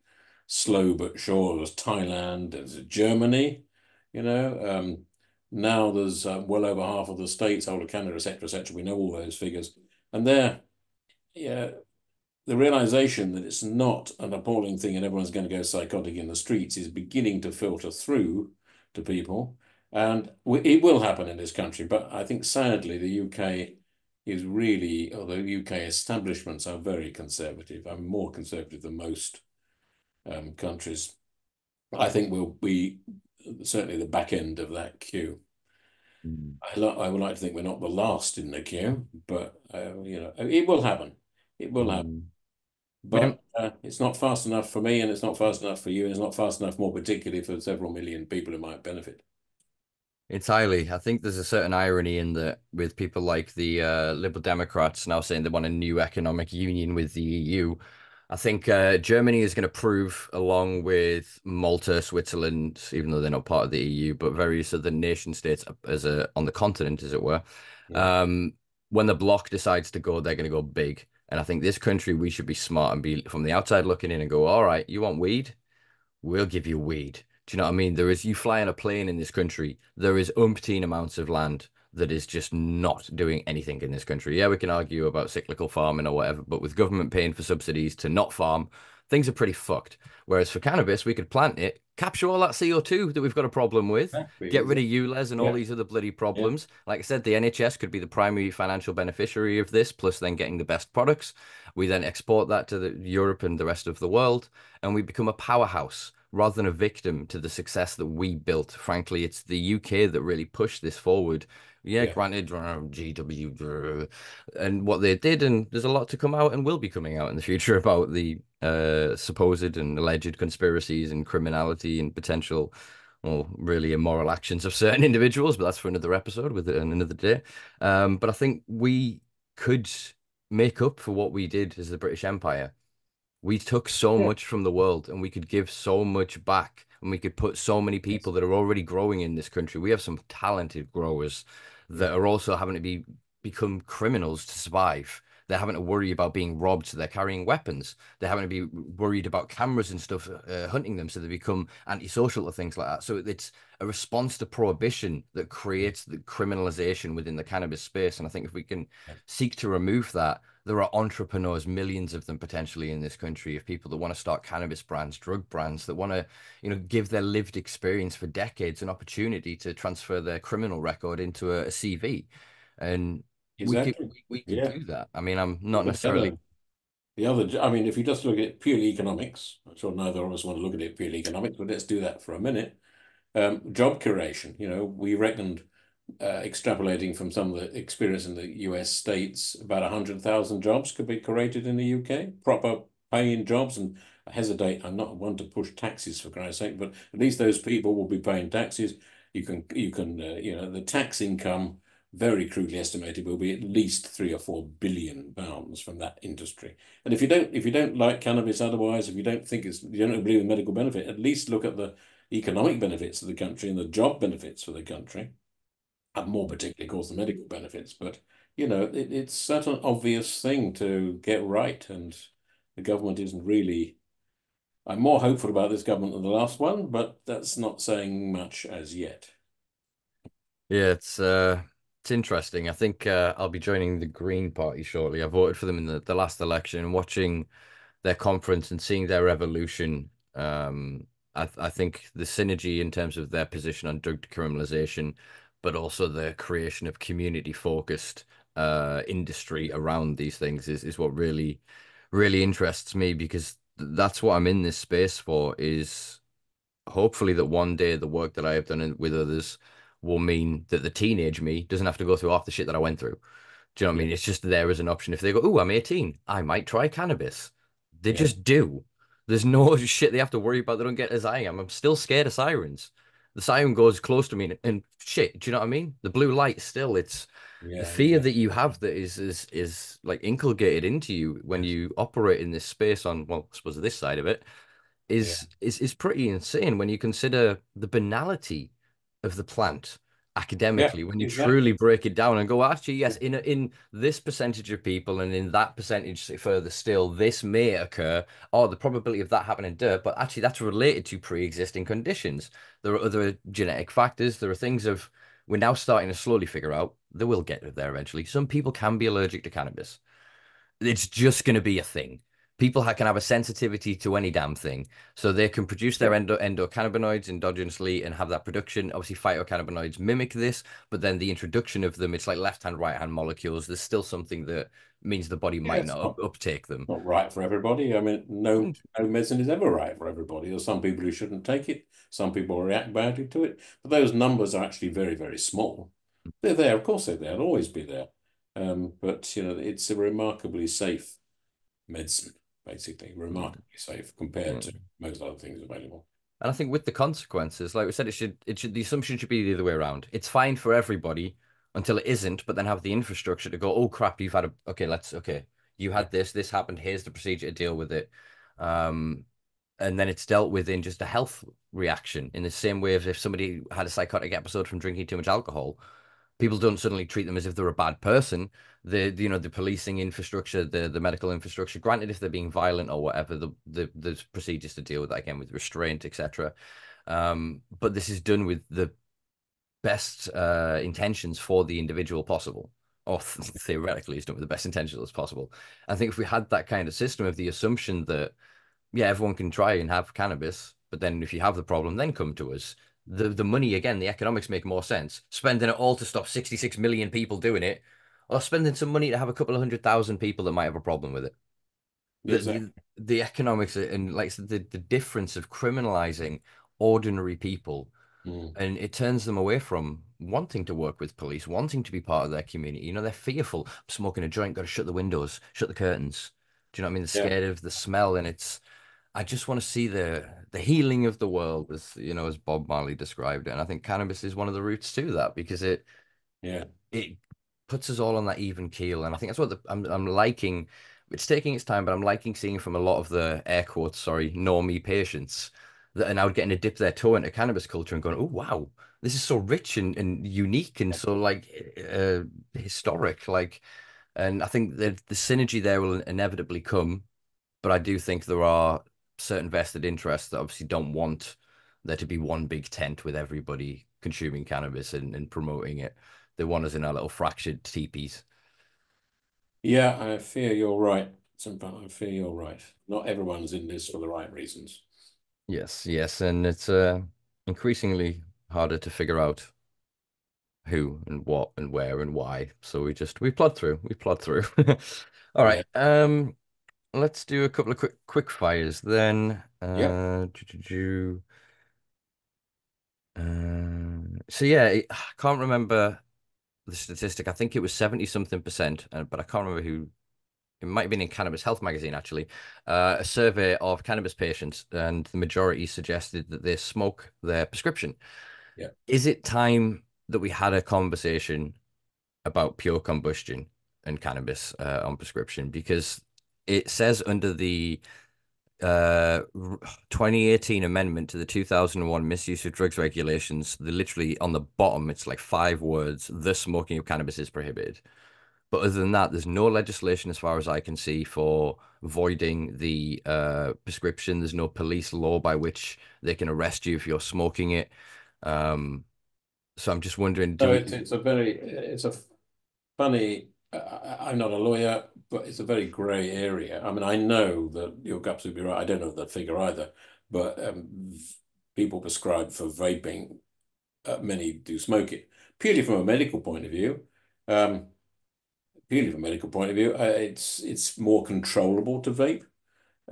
slow but sure. There's Thailand, there's Germany, you know. Um, now there's uh, well over half of the states, whole of Canada, etc., etc. We know all those figures, and they're yeah, the realization that it's not an appalling thing and everyone's going to go psychotic in the streets is beginning to filter through to people. And it will happen in this country. But I think sadly, the UK is really, although UK establishments are very conservative, I'm more conservative than most um, countries. I think we'll be certainly the back end of that queue. Mm. I, I, would like to think we're not the last in the queue, but uh, you know, it will happen. It will happen. But uh, it's not fast enough for me, and it's not fast enough for you, and it's not fast enough, more particularly for several million people who might benefit. Entirely. I think there's a certain irony in that with people like the uh, Liberal Democrats now saying they want a new economic union with the EU. I think uh, Germany is going to prove, along with Malta, Switzerland, even though they're not part of the EU, but various other nation states as a on the continent, as it were. Yeah. Um, when the bloc decides to go, they're going to go big. And I think this country, we should be smart and be from the outside looking in and go, all right, you want weed? We'll give you weed. Do you know what I mean? There is you fly on a plane in this country. There is umpteen amounts of land that is just not doing anything in this country. Yeah, we can argue about cyclical farming or whatever, but with government paying for subsidies to not farm, things are pretty fucked. Whereas for cannabis, we could plant it, capture all that CO2 that we've got a problem with, get rid of ULEZ and all these other bloody problems. Yeah. Like I said, the NHS could be the primary financial beneficiary of this, plus then getting the best products. We then export that to the, Europe and the rest of the world, and we become a powerhouse rather than a victim to the success that we built. Frankly, it's the UK that really pushed this forward. Yeah, yeah. granted, GW, and what they did, and there's a lot to come out and will be coming out in the future about the uh, supposed and alleged conspiracies and criminality and potential, well, really immoral actions of certain individuals. But that's for another episode with another day. Um, but I think we could make up for what we did as the British Empire we took so yeah. much from the world and we could give so much back and we could put so many people that are already growing in this country. We have some talented growers that are also having to be become criminals to survive. They're having to worry about being robbed, so they're carrying weapons. They're having to be worried about cameras and stuff uh, hunting them, so they become antisocial or things like that. So it's a response to prohibition that creates the criminalization within the cannabis space. And I think if we can seek to remove that, there are entrepreneurs, millions of them potentially in this country, of people that want to start cannabis brands, drug brands, that want to, you know, give their lived experience for decades an opportunity to transfer their criminal record into a, a CV. And exactly. we could, we, we could yeah. do that. I mean, I'm not necessarily. The other, I mean, if you just look at purely economics, I'm sure neither of us want to look at it purely economics, but let's do that for a minute. Um, job curation, you know, we reckoned uh, extrapolating from some of the experience in the US states, about 100,000 jobs could be created in the UK, proper paying jobs. And I hesitate, I'm not one to push taxes for Christ's sake, but at least those people will be paying taxes. You can, you can, uh, you know, the tax income, very crudely estimated, will be at least three or four billion pounds from that industry. And if you don't, if you don't like cannabis, otherwise, if you don't think it's, you don't believe in medical benefit, at least look at the economic benefits of the country and the job benefits for the country and more particularly, of course, the medical benefits. But you know, it, it's such an obvious thing to get right, and the government isn't really. I'm more hopeful about this government than the last one, but that's not saying much as yet. Yeah, it's uh, it's interesting. I think uh, I'll be joining the Green Party shortly. I voted for them in the, the last election, watching their conference and seeing their evolution. Um, I, I think the synergy in terms of their position on drug decriminalization but also the creation of community focused uh, industry around these things is, is what really really interests me because that's what I'm in this space for is hopefully that one day the work that I have done with others will mean that the teenage me doesn't have to go through half the shit that I went through. Do you know what I mean? It's just there as an option. If they go, oh, I'm 18, I might try cannabis. They yeah. just do. There's no shit they have to worry about. They don't get as I am. I'm still scared of sirens the siren goes close to me and, and, shit do you know what i mean the blue light still it's yeah, the fear yeah. that you have that is is is like inculcated into you when you operate in this space on well i suppose this side of it is yeah. is is pretty insane when you consider the banality of the plant academically Yeah, when you exactly. truly break it down and go, actually, yes, in in this percentage of people and in that percentage further still, this may occur, or the probability of that happening dirt, but actually that's related to pre-existing conditions. There are other genetic factors. There are things of we're now starting to slowly figure out. They will get there eventually. Some people can be allergic to cannabis. It's just going to be a thing people can have a sensitivity to any damn thing. So they can produce their endo endocannabinoids endogenously and have that production. Obviously, phytocannabinoids mimic this, but then the introduction of them, it's like left hand, right hand molecules. There's still something that means the body might yeah, not, not, uptake them. Not right for everybody. I mean, no, mm. no medicine is ever right for everybody. There's some people who shouldn't take it. Some people react badly to it. But those numbers are actually very, very small. They're there. Of course, they're there. They'll always be there. Um, but, you know, it's a remarkably safe medicine basically remarkably safe compared mm. to most other things available. And I think with the consequences, like we said, it should it should the assumption should be the other way around. It's fine for everybody until it isn't, but then have the infrastructure to go, oh crap, you've had a okay, let's okay, you had this, this happened, here's the procedure to deal with it. Um, and then it's dealt with in just a health reaction in the same way as if somebody had a psychotic episode from drinking too much alcohol people don't suddenly treat them as if they're a bad person. The, the you know the policing infrastructure, the the medical infrastructure. Granted, if they're being violent or whatever, the the there's procedures to deal with that again with restraint, etc. Um, but this is done with the best uh, intentions for the individual possible, or theoretically, it's done with the best intentions as possible. I think if we had that kind of system of the assumption that yeah, everyone can try and have cannabis, but then if you have the problem, then come to us the the money again, the economics make more sense. Spending it all to stop 66 million people doing it, or spending some money to have a couple of hundred thousand people that might have a problem with it. Exactly. The, the, economics and like the, the difference of criminalizing ordinary people mm. and it turns them away from wanting to work with police, wanting to be part of their community. You know, they're fearful. I'm smoking a joint, got to shut the windows, shut the curtains. Do you know what I mean? They're scared yeah. of the smell and it's I just want to see the the healing of the world, as you know, as Bob Marley described it. And I think cannabis is one of the routes to that because it, yeah, it puts us all on that even keel. And I think that's what the, I'm I'm liking. It's taking its time, but I'm liking seeing from a lot of the air quotes, sorry, normie patients that are now getting to dip their toe into cannabis culture and going, oh wow, this is so rich and, and unique and so like uh, historic, like. And I think that the synergy there will inevitably come, but I do think there are certain vested interests that obviously don't want there to be one big tent with everybody consuming cannabis and, and promoting it. They want us in our little fractured teepees. Yeah, I fear you're right. I fear you're right. Not everyone's in this for the right reasons. Yes, yes, and it's uh, increasingly harder to figure out who and what and where and why. So we just we plod through. We plod through. All right. Um, let's do a couple of quick quick fires then. Uh, do, uh, so yeah, I can't remember the statistic. I think it was 70 something percent, uh, but I can't remember who. It might have been in Cannabis Health magazine actually. Uh, a survey of cannabis patients, and the majority suggested that they smoke their prescription. Yeah. Is it time that we had a conversation about pure combustion and cannabis uh, on prescription? Because it says under the uh 2018 amendment to the 2001 misuse of drugs regulations the literally on the bottom it's like five words the smoking of cannabis is prohibited. But other than that there's no legislation as far as i can see for voiding the uh prescription. There's no police law by which they can arrest you if you're smoking it. Um so i'm just wondering so it's, it's a very it's a funny i'm not a lawyer but it's a very grey area. I mean, I know that you're absolutely right. I don't know the figure either, but um, people prescribe for vaping. Uh, many do smoke it purely from a medical point of view. Um, purely from a medical point of view, uh, it's it's more controllable to vape.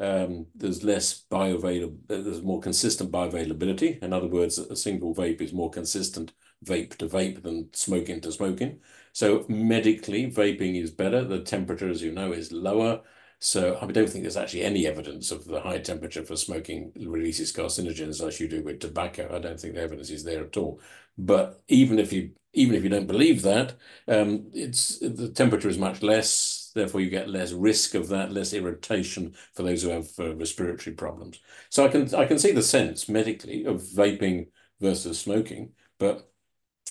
Um, there's less bioavailable. There's more consistent bioavailability. In other words, a single vape is more consistent vape to vape than smoking to smoking. So medically, vaping is better. The temperature, as you know, is lower. So I don't think there's actually any evidence of the high temperature for smoking releases carcinogens as you do with tobacco. I don't think the evidence is there at all. But even if you even if you don't believe that, um, it's the temperature is much less. Therefore, you get less risk of that, less irritation for those who have uh, respiratory problems. So I can I can see the sense medically of vaping versus smoking, but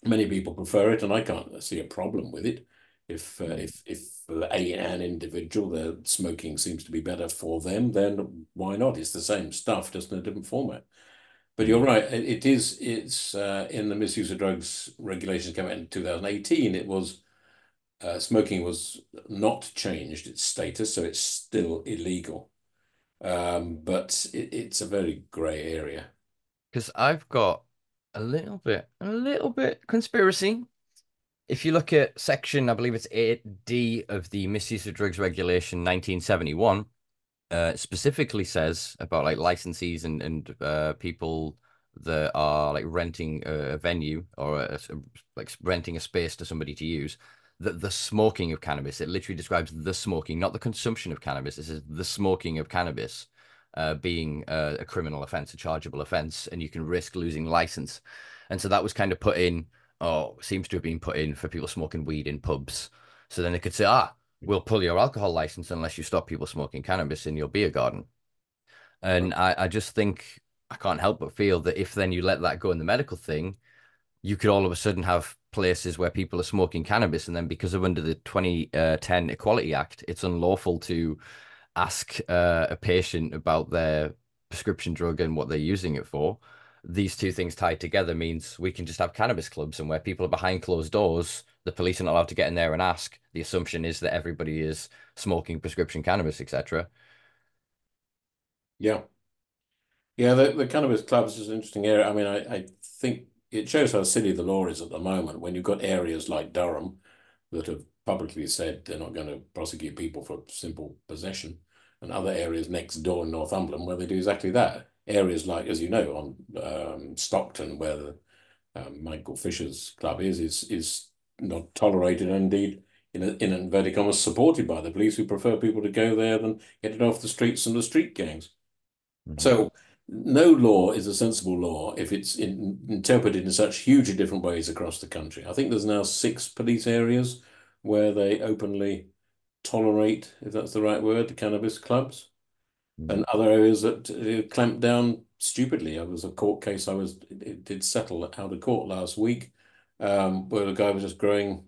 many people prefer it, and I can't see a problem with it. If uh, if if a an individual the smoking seems to be better for them, then why not? It's the same stuff, just in a different format. But you're right. It, it is. It's uh, in the misuse of drugs regulations came out in 2018. It was uh, smoking was not changed its status, so it's still illegal. Um, but it, it's a very grey area. Because I've got a little bit, a little bit conspiracy. If you look at section, I believe it's 8D of the Misuse of Drugs Regulation 1971, uh, specifically says about like licensees and, and uh, people that are like renting a venue or a, like renting a space to somebody to use the, the smoking of cannabis. It literally describes the smoking, not the consumption of cannabis. It says the smoking of cannabis uh, being a, a criminal offense, a chargeable offense, and you can risk losing license. And so that was kind of put in, or seems to have been put in for people smoking weed in pubs. So then they could say, ah, we'll pull your alcohol license unless you stop people smoking cannabis in your beer garden. And I, I just think I can't help but feel that if then you let that go in the medical thing, you could all of a sudden have places where people are smoking cannabis, and then because of under the 2010 uh, Equality Act, it's unlawful to ask uh, a patient about their prescription drug and what they're using it for. These two things tied together means we can just have cannabis clubs, and where people are behind closed doors, the police are not allowed to get in there and ask. The assumption is that everybody is smoking prescription cannabis, etc. Yeah, yeah. The, the cannabis clubs is an interesting area. I mean, I, I think it shows how silly the law is at the moment when you've got areas like Durham that have publicly said they're not going to prosecute people for simple possession, and other areas next door in Northumberland where they do exactly that. Areas like, as you know, on um, Stockton, where the um, Michael Fisher's club is, is is not tolerated, and indeed, in a, in inverted commas, supported by the police, who prefer people to go there than get it off the streets and the street gangs. Mm -hmm. So no law is a sensible law if it's in, interpreted in such hugely different ways across the country. I think there's now six police areas where they openly tolerate, if that's the right word, the cannabis clubs, mm. and other areas that uh, clamp down stupidly. There was a court case I was it did settle out of court last week, um, where the guy was just growing,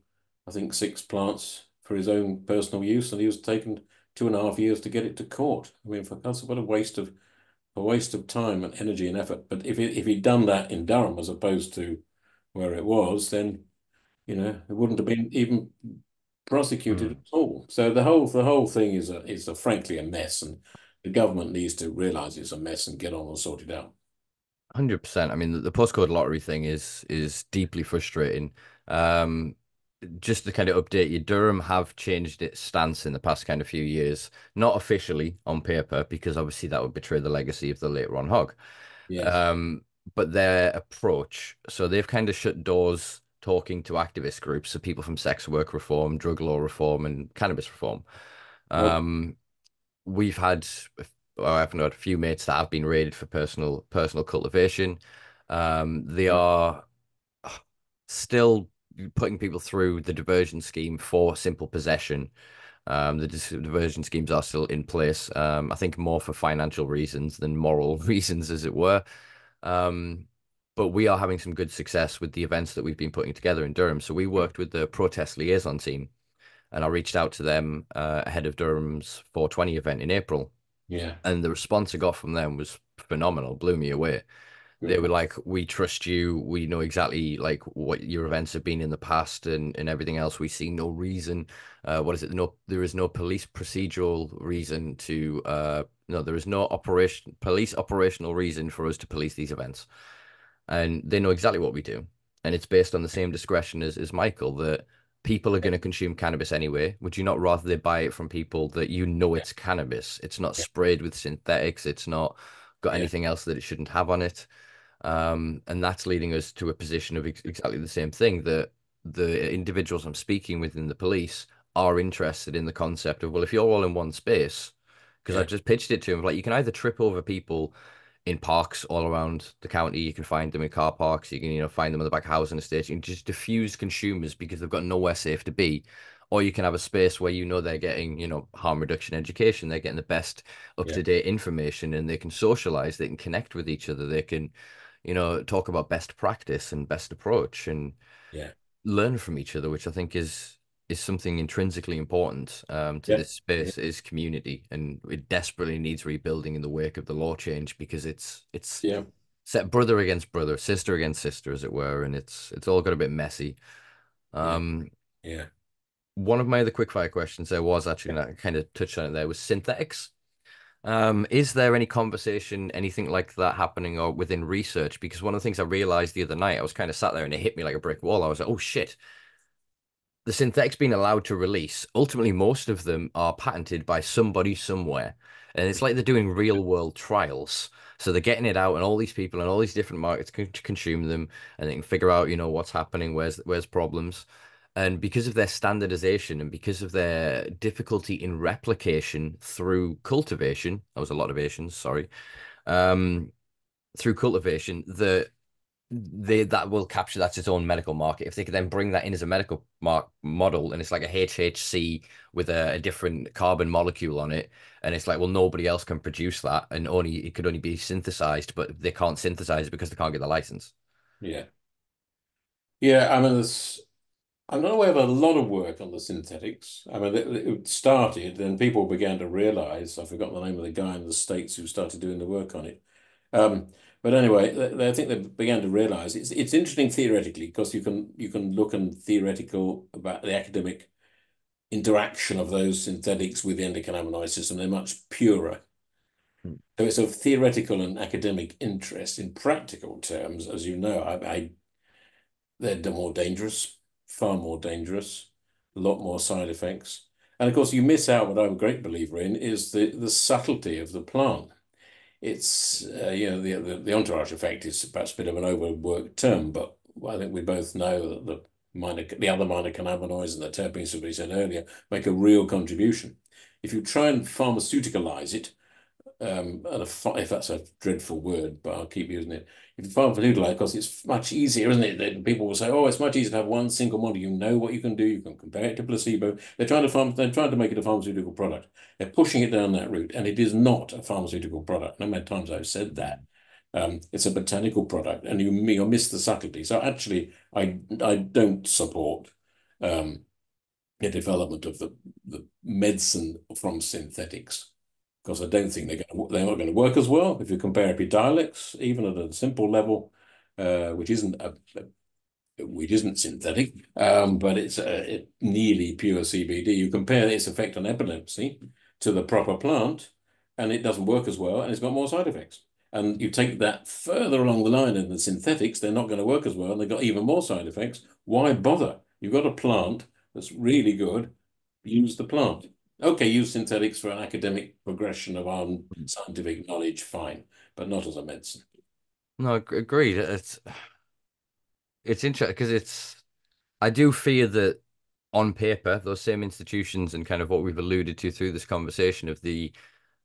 I think, six plants for his own personal use, and he was taken two and a half years to get it to court. I mean, for that's what a waste of a waste of time and energy and effort. But if it, if he'd done that in Durham as opposed to where it was, then you know it wouldn't have been even prosecuted mm. at all. So the whole the whole thing is a is a frankly a mess, and the government needs to realise it's a mess and get on and sort it out. Hundred percent. I mean, the, the postcode lottery thing is is deeply frustrating. Um, just to kind of update you, Durham have changed its stance in the past kind of few years, not officially on paper, because obviously that would betray the legacy of the late Ron Hogg. Yeah. Um, but their approach, so they've kind of shut doors talking to activist groups, so people from sex work reform, drug law reform, and cannabis reform. Um, well, we've had, I've had a few mates that have been raided for personal personal cultivation. Um, they are still putting people through the diversion scheme for simple possession. Um, the diversion schemes are still in place. Um, I think more for financial reasons than moral reasons, as it were. Um, but we are having some good success with the events that we've been putting together in Durham. So we worked with the protest liaison team, and I reached out to them uh, ahead of Durham's 420 event in April. Yeah, and the response I got from them was phenomenal, blew me away. They were like we trust you. We know exactly like what your events have been in the past and and everything else. We see no reason uh what is it? No there is no police procedural reason to uh no there is no operation police operational reason for us to police these events and they know exactly what we do. And it's based on the same discretion as, as michael that people are going to consume cannabis anyway. Would you not rather they buy it from people that you know it's cannabis? It's not sprayed with synthetics. It's not got anything else that it shouldn't have on it. Um, and that's leading us to a position of ex exactly the same thing that the individuals I'm speaking with in the police are interested in the concept of, well, if you're all in one space, because yeah. I just pitched it to them, like you can either trip over people in parks all around the county, you can find them in car parks, you can, you know, find them in the back housing estate, you can just diffuse consumers because they've got nowhere safe to be. Or you can have a space where you know they're getting, you know, harm reduction education, they're getting the best up to date yeah. information and they can socialize, they can connect with each other, they can, you know, talk about best practice and best approach and Yeah. learn from each other, which I think is is something intrinsically important um, to Yeah. this space is community, and it desperately needs rebuilding in the wake of the law change because it's it's Yeah. set brother against brother, sister against sister, as it were, and it's it's all got a bit messy. Yeah. Um, Yeah. one of my other quickfire questions there was actually going to kind of touch on it there was synthetics. Um, is there any conversation, anything like that happening or within research? Because one of the things I realized the other night, I was kind of sat there and it hit me like a brick wall. I was like, oh shit, the synthetics being allowed to release, ultimately, most of them are patented by somebody somewhere. And it's like they're doing real world trials. So they're getting it out, and all these people and all these different markets can consume them, and they can figure out, you know, what's happening, where's where's problems. And because of their standardization and because of their difficulty in replication through cultivation, that was a lot of Asians, sorry, um, through cultivation, the they that will capture that's its own medical market. If they could then bring that in as a medical mark model, and it's like a HHC with a, a different carbon molecule on it, and it's like, well, nobody else can produce that, and only it could only be synthesized, but they can't synthesize it because they can't get the license. Yeah. Yeah. I mean, there's, I'm not aware of a lot of work on the synthetics. I mean, it, started, then people began to realize, I forgot the name of the guy in the States who started doing the work on it. Um, but anyway, they, I think they began to realize it's it's interesting theoretically because you can you can look and theoretical about the academic interaction of those synthetics with the endocannabinoid system. They're much purer. Hmm. So it's of theoretical and academic interest. In practical terms, as you know, I, I they're more dangerous, far more dangerous, a lot more side effects. And of course, you miss out what I'm a great believer in is the, the subtlety of the plant. It's, uh, you know, the, the, the entourage effect is perhaps a bit of an overworked term, but I think we both know that the minor, the other minor cannabinoids and the terpenes, as we said earlier, make a real contribution. If you try and pharmaceuticalize it, um, and a, if that's a dreadful word, but I'll keep using it. If you farm for pharmaceuticalize, because it's much easier, isn't it? That people will say, "Oh, it's much easier to have one single model. You know what you can do. You can compare it to placebo." They're trying to farm. They're trying to make it a pharmaceutical product. They're pushing it down that route, and it is not a pharmaceutical product. No many times I've said that. Um, it's a botanical product, and you, you miss the subtlety. So actually, I I don't support um, the development of the the medicine from synthetics because I don't think they're going to, they're not going to work as well if you compare Epidiolex, even at a simple level, uh, which isn't a, a, which isn't synthetic, um, but it's a, it, nearly pure CBD. You compare its effect on epilepsy to the proper plant, and it doesn't work as well, and it's got more side effects. And you take that further along the line, and the synthetics, they're not going to work as well, and they've got even more side effects. Why bother? You've got a plant that's really good. Use the plant. Okay, use synthetics for an academic progression of our scientific knowledge, fine, but not as a medicine. No, agreed. It's it's interesting because it's I do fear that on paper, those same institutions and kind of what we've alluded to through this conversation of the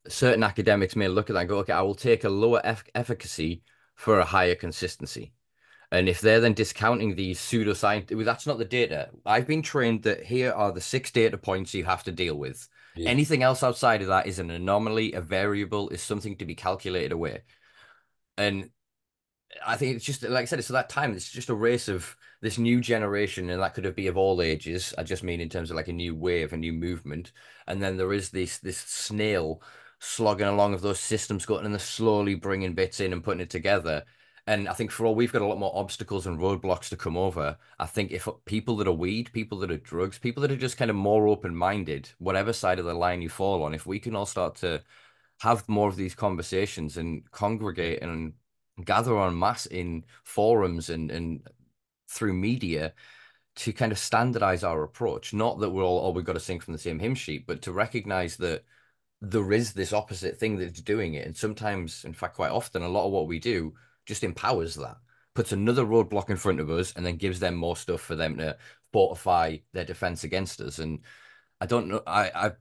certain academics may look at that and go, okay, I will take a lower efficacy for a higher consistency. And if they're then discounting these pseudoscience, that's not the data. I've been trained that here are the six data points you have to deal with. Yeah. Anything else outside of that is an anomaly, a variable, is something to be calculated away. And I think it's just like I said, it's at that time, it's just a race of this new generation, and that could have be of all ages. I just mean in terms of like a new wave, a new movement. And then there is this this snail slogging along of those systems going and they're slowly bringing bits in and putting it together. And I think for all we've got a lot more obstacles and roadblocks to come over. I think if people that are weed, people that are drugs, people that are just kind of more open minded, whatever side of the line you fall on, if we can all start to have more of these conversations and congregate and gather en masse in forums and, and through media to kind of standardize our approach. Not that we're all, oh, we've got to sing from the same hymn sheet, but to recognize that there is this opposite thing that's doing it. And sometimes, in fact, quite often, a lot of what we do just empowers that, puts another roadblock in front of us, and then gives them more stuff for them to fortify their defense against us. And I don't know, I, I've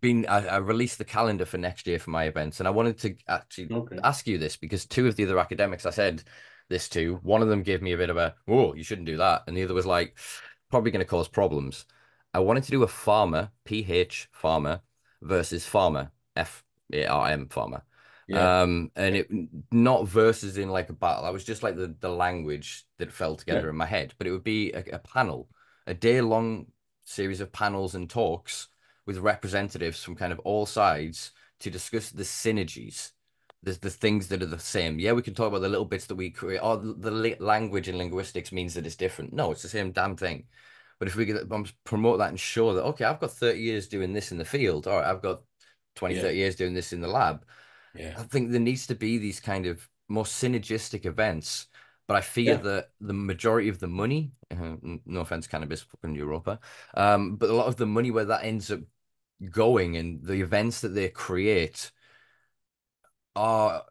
been, I, I released the calendar for next year for my events, and I wanted to actually okay. ask you this because two of the other academics I said this to, one of them gave me a bit of a, oh, you shouldn't do that. And the other was like, probably going to cause problems. I wanted to do a farmer, PH farmer versus farmer, F A R M farmer Yeah. Um, and it not verses in like a battle. I was just like the the language that fell together Yeah. in my head. But it would be a, a panel, a day long series of panels and talks with representatives from kind of all sides to discuss the synergies. The, the things that are the same. Yeah, we can talk about the little bits that we create. Oh, the, the language and linguistics means that it's different. No, it's the same damn thing. But if we could um, promote that and show that, okay, I've got 30 years doing this in the field, or I've got 20, Yeah. 30 years doing this in the lab. Yeah. I think there needs to be these kind of more synergistic events. But I fear Yeah. that the majority of the money, uh, no offense, cannabis fucking Europa, um, but a lot of the money where that ends up going and the events that they create are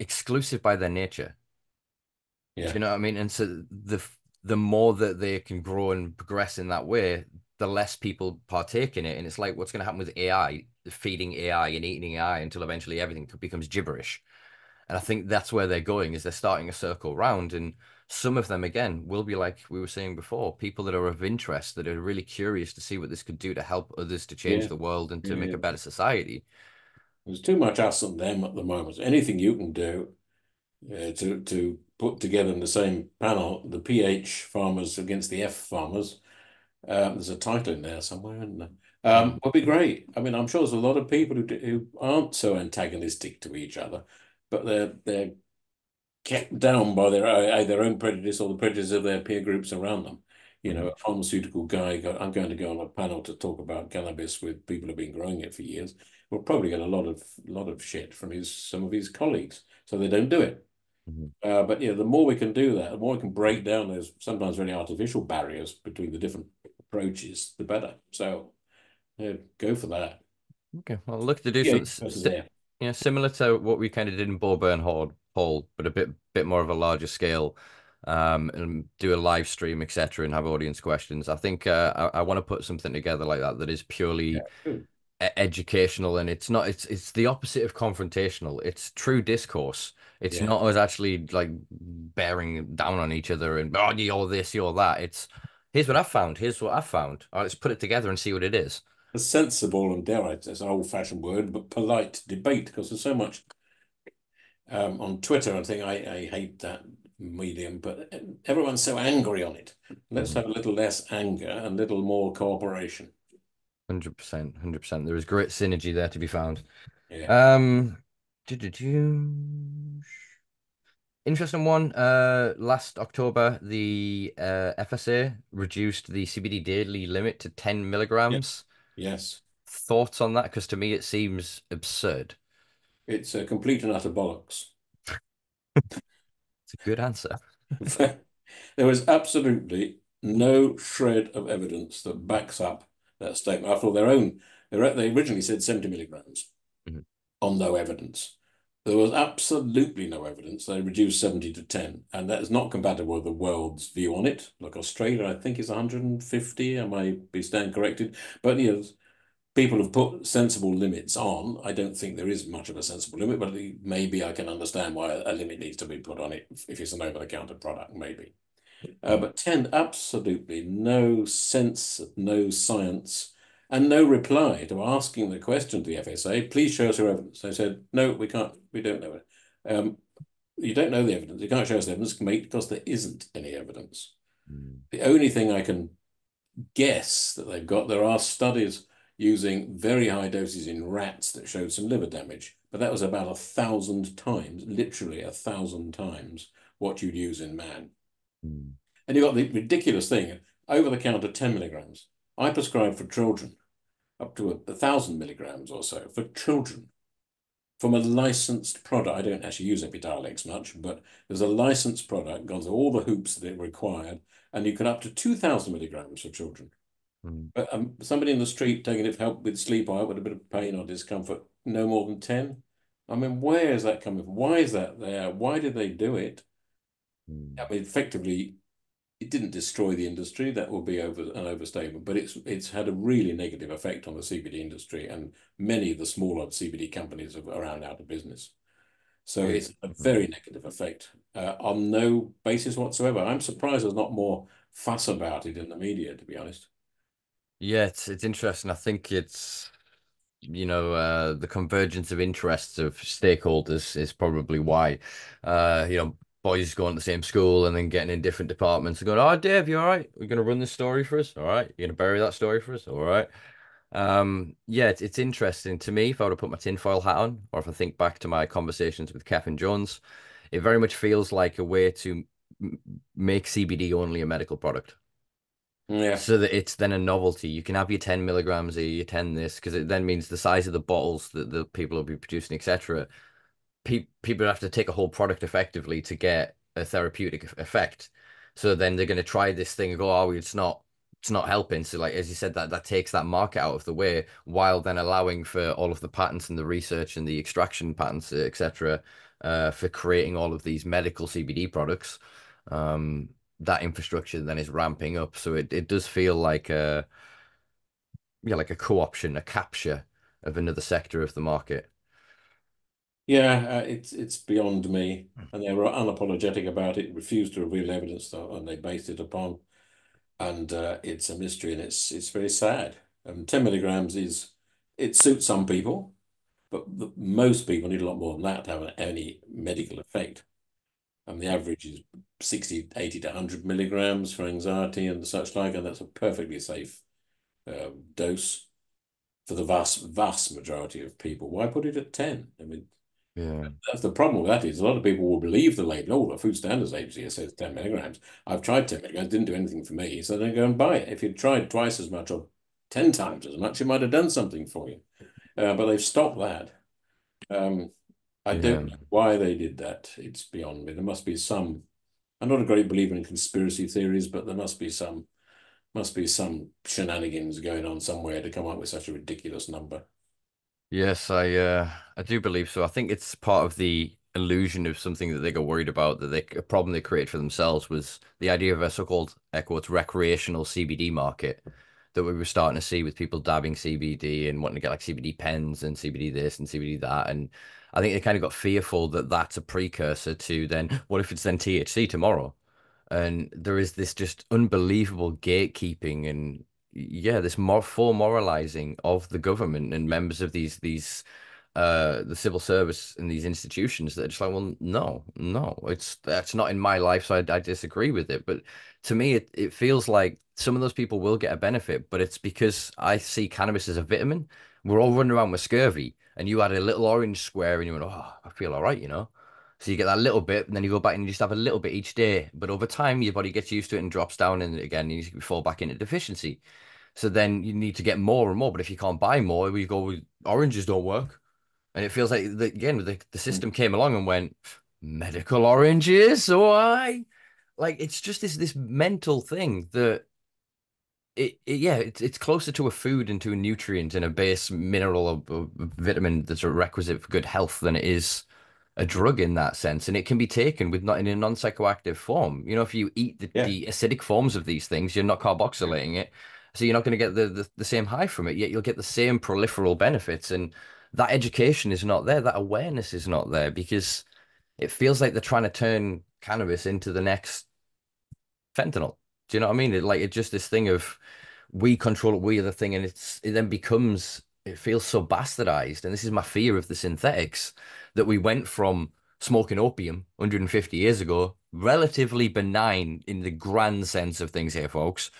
exclusive by their nature. Do Yeah. you know what I mean? And so the the more that they can grow and progress in that way, the less people partake in it. And it's like what's going to happen with AI, feeding AI and eating AI until eventually everything becomes gibberish. And I think that's where they're going, is they're starting a circle round. And some of them, again, will be like we were saying before, people that are of interest, that are really curious to see what this could do to help others to change Yeah. the world and to Yeah, make a better society. There's too much us and them at the moment. Anything you can do uh, to to put together in the same panel the PH farmers against the F farmers. Um, there's a title in there somewhere, isn't there? Um, would be great. I mean, I'm sure there's a lot of people who do, who aren't so antagonistic to each other, but they're they're kept down by their either their own prejudice or the prejudice of their peer groups around them. You know, a pharmaceutical guy. Go, I'm going to go on a panel to talk about cannabis with people who've been growing it for years. We'll probably get a lot of lot of shit from his some of his colleagues, so they don't do it. Mhm. Uh, but you know, the more we can do that, the more we can break down those sometimes very artificial barriers between the different approaches, the better. So, yeah, go for that. Okay, well, look to do Yeah, something si- yeah, similar to what we kind of did in Bowburn Hall, Hall, but a bit bit more of a larger scale, um, and do a live stream, etc., and have audience questions. I think uh, I, I want to put something together like that that is purely Yeah, educational and it's not it's it's the opposite of confrontational it's true discourse it's Yeah. not us actually like bearing down on each other and oh you're this you're that it's here's what i found here's what i found All right, let's put it together and see what it is A sensible and dare I, it's an old-fashioned word, but polite debate because there's so much um, on Twitter. I think I, I hate that medium, but everyone's so angry on it. Let's Mhm. have a little less anger and a little more cooperation. 100% 100% there is great synergy there to be found Yeah. um interesting one uh last october the uh fsa reduced the cbd daily limit to 10 milligrams Yes. thoughts on that? Because to me, it seems absurd. It's a complete and utter bollocks. It's a good answer. There is absolutely no shred of evidence that backs up that statement. After all, their own, they originally said 70 milligrams Mhm. on no evidence. There was absolutely no evidence. They reduced 70 to 10, and that is not compatible with the world's view on it. Like Australia, I think is 150. I might be stand corrected, but you know, people have put sensible limits on. I don't think there is much of a sensible limit, but maybe I can understand why a limit needs to be put on it if it's an over-the-counter product, maybe. Uh, but 10, absolutely no sense, no science, and no reply to asking the question to the FSA, please show us your evidence. They said, no, we can't, we don't know it. Um, you don't know the evidence. You can't show us the evidence mate, because there isn't any evidence. Mm. The only thing I can guess that they've got, there are studies using very high doses in rats that showed some liver damage, but that was about a thousand times, literally a thousand times what you'd use in man. Mm. And you've got the ridiculous thing, over the counter 10 milligrams. I prescribe for children up to a, a thousand milligrams or so for children from a licensed product. I don't actually use Epidiolex much, but there's a licensed product, gone through all the hoops that it required, and you can up to 2,000 milligrams for children. Mm. But um, somebody in the street taking it for help with sleep or with a bit of pain or discomfort, no more than 10. I mean, where is that coming from? Why is that there? Why did they do it? Mm. I mean, effectively, it didn't destroy the industry. That would be over an overstatement, but it's it's had a really negative effect on the CBD industry, and many of the smaller CBD companies are around out of business. So Yeah. it's a very negative effect uh, on no basis whatsoever. I'm surprised there's not more fuss about it in the media, to be honest. Yeah, it's it's interesting. I think it's you know, uh, the convergence of interests of stakeholders is probably why, uh, you know, boys going to the same school and then getting in different departments and going, "Oh, Dave, you all right? We're gonna run this story for us. All right, you're gonna bury that story for us. All right." Um, yeah, it's, it's interesting to me if I were to put my tinfoil hat on, or if I think back to my conversations with Kevin Jones, it very much feels like a way to make CBD only a medical product. Yeah. So that it's then a novelty. You can have your 10 milligrams or your 10 this, because it then means the size of the bottles that the people will be producing, etc. Pe people have to take a whole product effectively to get a therapeutic effect. So then they're going to try this thing and go, oh, it's not it's not helping. So like as you said, that that takes that market out of the way while then allowing for all of the patents and the research and the extraction patents, etc., uh, for creating all of these medical CBD products. Um, that infrastructure then is ramping up. So it, it does feel like a yeah, like a co-option, a capture of another sector of the market. Yeah, uh, it's it's beyond me, and they were unapologetic about it. Refused to reveal evidence, though, and they based it upon, and uh, it's a mystery, and it's it's very sad. Um, ten milligrams is it suits some people, but the, most people need a lot more than that to have any medical effect. And the average is 60, 80 to 100 milligrams for anxiety and such like, and that's a perfectly safe uh, dose for the vast, vast majority of people. Why put it at 10? I mean, yeah, that's the problem with that is a lot of people will believe the label. Oh, the Food Standards Agency says 10 milligrams. I've tried 10 milligrams, didn't do anything for me, so then go and buy it. If you'd tried twice as much or 10 times as much, it might have done something for you. Uh, but they've stopped that. Um, I yeah. don't know why they did that. It's beyond me. There must be some. I'm not a great believer in conspiracy theories, but there must be some must be some shenanigans going on somewhere to come up with such a ridiculous number. Yes, I uh, I do believe so. I think it's part of the illusion of something that they got worried about that they a problem they created for themselves was the idea of a so-called quotes recreational CBD market that we were starting to see with people dabbing CBD and wanting to get like CBD pens and CBD this and CBD that and I think they kind of got fearful that that's a precursor to then what if it's then THC tomorrow? And there is this just unbelievable gatekeeping and yeah, this more full moralizing of the government and members of these these uh the civil service and these institutions that are just like, well, no, no, it's that's not in my life, so I, I disagree with it. But to me, it, it feels like some of those people will get a benefit, but it's because I see cannabis as a vitamin. We're all running around with scurvy and you had a little orange square and you went, oh, I feel all right, you know. So you get that little bit, and then you go back and you just have a little bit each day. But over time, your body gets used to it and drops down, and again, you fall back into deficiency. So then you need to get more and more. But if you can't buy more, we go oranges don't work, and it feels like the, again the the system came along and went medical oranges. Why? Like it's just this this mental thing that it, it, yeah, it's it's closer to a food and to a nutrient and a base mineral or, or, vitamin that's a requisite for good health than it is a drug in that sense. And it can be taken with not in a non psychoactive form. You know, if you eat the, yeah. the acidic forms of these things, you're not carboxylating it, so you're not going to get the, the the same high from it. Yet you'll get the same proliferal benefits. And that education is not there. That awareness is not there because it feels like they're trying to turn cannabis into the next fentanyl. Do you know what I mean? It, like it's just this thing of we control it, we are the thing, and it's it then becomes it feels so bastardized. And this is my fear of the synthetics that we went from smoking opium 150 years ago, relatively benign in the grand sense of things here, folks,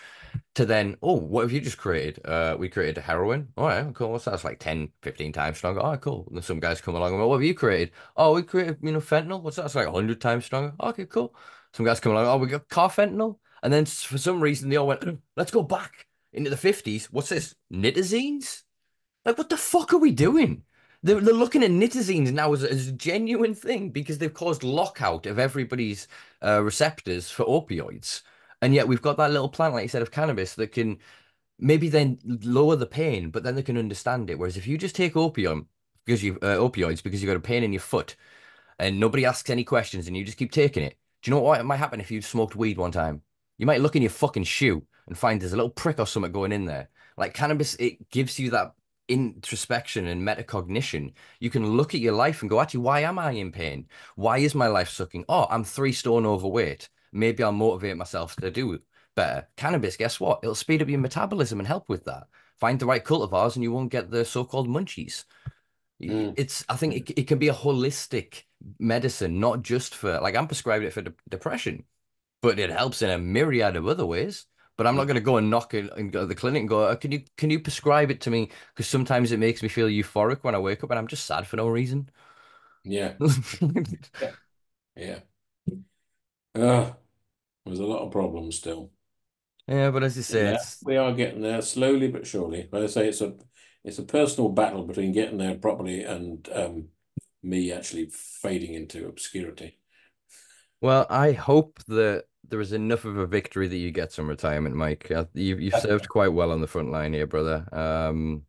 to then, oh, what have you just created? Uh, we created a heroin. All right, cool. What's that? That's like 10, 15 times stronger. Oh, cool. And some guys come along and go, what have you created? Oh, we created, you know, fentanyl. What's that? It's like 100 times stronger. Okay, cool. Some guys come along, oh, we got carfentanil. And then for some reason, they all went, let's go back into the 50s. What's this? Nitazines? Like, what the fuck are we doing? They're, they're looking at nitazines now as, as a genuine thing because they've caused lockout of everybody's uh, receptors for opioids. And yet we've got that little plant, like you said, of cannabis that can maybe then lower the pain, but then they can understand it. Whereas if you just take opium because you uh, opioids because you've got a pain in your foot and nobody asks any questions and you just keep taking it, do you know what it might happen if you smoked weed one time? You might look in your fucking shoe and find there's a little prick or something going in there. Like cannabis, it gives you that introspection and metacognition. You can look at your life and go, actually, why am I in pain? Why is my life sucking? Oh, I'm three stone overweight. Maybe I'll motivate myself to do better. Cannabis, guess what? It'll speed up your metabolism and help with that. find the right cultivars and you won't get the so-called munchies. Mm. It's I think it, it can be a holistic medicine, not just for like I'm prescribing it for de depression, but it helps in a myriad of other ways. But I'm not going to go and knock it and go to the clinic and go, oh, can you can you prescribe it to me? Because sometimes it makes me feel euphoric when I wake up and I'm just sad for no reason. Yeah. yeah. Yeah. Uh, there's a lot of problems still. Yeah, but as you say, Yeah, we are getting there slowly but surely. But I say it's a it's a personal battle between getting there properly and um, me actually fading into obscurity. well, I hope that there is enough of a victory that you get some retirement, Mike. Uh, you you've served quite well on the front line here, brother. Um,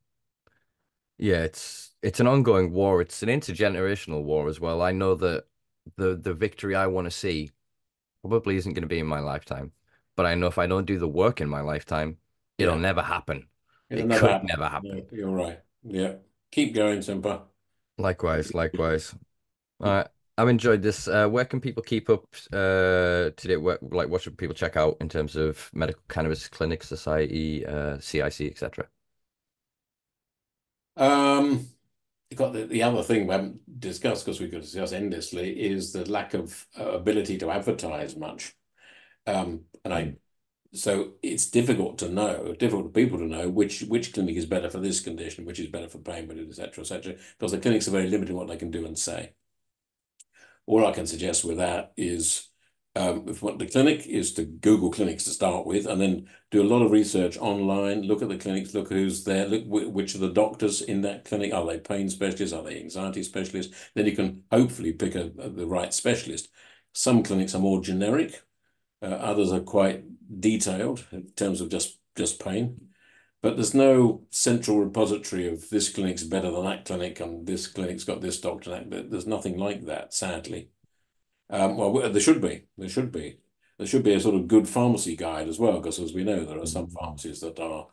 yeah, it's it's an ongoing war. It's an intergenerational war as well. I know that the the victory I want to see probably isn't going to be in my lifetime, but I know if I don't do the work in my lifetime, it'll Yeah. never happen. It'll It never could happen. never Yeah, happen. you're right. Yeah. Keep going, Simpa. Likewise, likewise. All right. I've enjoyed this. Uh, where can people keep up uh today? Where, like, what should people check out in terms of Medical Cannabis Clinic Society, uh, CIC, etc.? Um, got the, the other thing we haven't discussed because we could discuss endlessly is the lack of uh, ability to advertise much. Um, and I, so it's difficult to know, difficult for people to know which which clinic is better for this condition, which is better for pain, but et cetera, et cetera, because the clinics are very limited in what they can do and say. All I can suggest with that is um, what the clinic is to Google clinics to start with, and then do a lot of research online. Look at the clinics, look who's there, look wh- which are the doctors in that clinic. Are they pain specialists? Are they anxiety specialists? Then you can hopefully pick a, a- the right specialist. Some clinics are more generic. Uh, others are quite detailed in terms of just just pain. But there's no central repository of this clinic's better than that clinic, and this clinic's got this doctor. that. There's nothing like that, sadly. Um, well, there should be. There should be. There should be a sort of good pharmacy guide as well, because as we know, there are some pharmacies that are,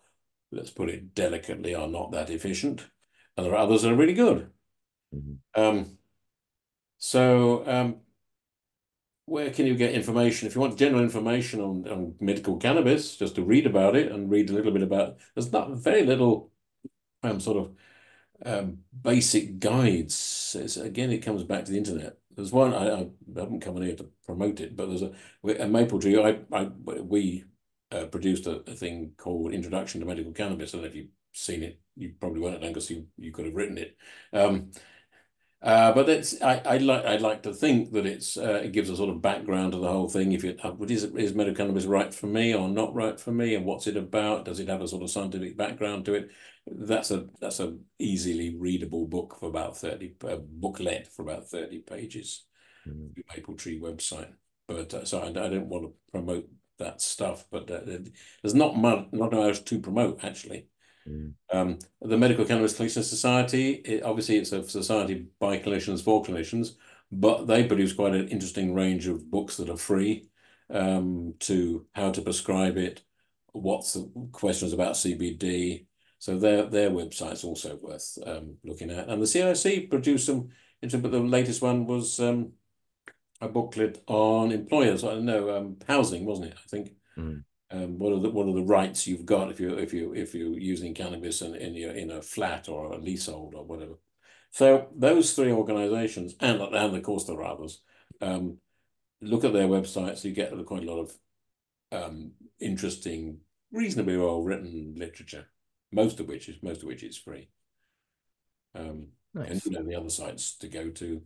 let's put it delicately, are not that efficient, and there are others that are really good. Mhm. Um, so um, where can you get information? If you want general information on, on medical cannabis, just to read about it and read a little bit about, there's not very little um, sort of um, basic guides. It's, again, it comes back to the internet. There's one I, I haven't come in here to promote it, but there's a, a Maple Tree. I, I we uh, produced a, a thing called Introduction to Medical Cannabis. I don't know if you've seen it. You probably won't know because you you could have written it. Um, uh, but that's I I like I'd like to think that it's uh, it gives a sort of background to the whole thing. If it uh, is is medical cannabis right for me or not right for me, and what's it about? Does it have a sort of scientific background to it? That's a that's a easily readable book for about thirty uh, booklet for about thirty pages. Mhm. The Maple Tree website, but uh, so I, I don't want to promote that stuff. But uh, there's not much not much to promote actually. Mhm. Um, the Medical Cannabis Clinician Society, it, obviously it's a society by clinicians for clinicians, but they produce quite an interesting range of books that are free um, to how to prescribe it, what's the questions about CBD. So their their website's also worth um, looking at. And the CIC produced some, but the latest one was um, a booklet on employers. I don't know, housing, wasn't it? I think. Mm. Um, what are the what are the rights you've got if you if you if you're using cannabis in in your in a flat or a leasehold or whatever. So those three organisations and and of course there are others. Um, look at their websites. You get quite a lot of um, interesting, reasonably well written literature. Most of which is most of which is free. Um, and NICE. you know the other sites to go to.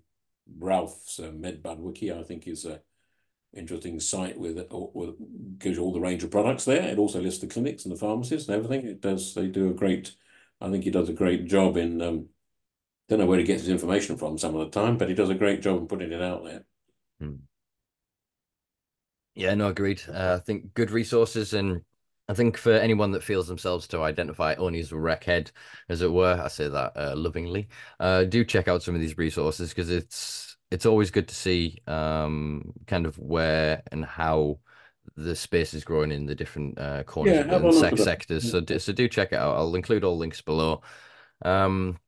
Ralph's uh, MedBud Wiki, I think, is a interesting site with, with gives you all the range of products there. It also lists the clinics and the pharmacies and everything. It does. They do a great. I think he does a great job in. Um, don't know where he gets his information from some of the time, but he does a great job in putting it out there. Yeah, no, agreed. Uh, I think good resources, and I think for anyone that feels themselves to identify only as a rec head, as it were, I say that uh, lovingly. Uh, do check out some of these resources because it's it's always good to see um, kind of where and how the space is growing in the different uh, corners Yeah, of have the a look sec sectors. So do, so do check it out. I'll include all links below. Um,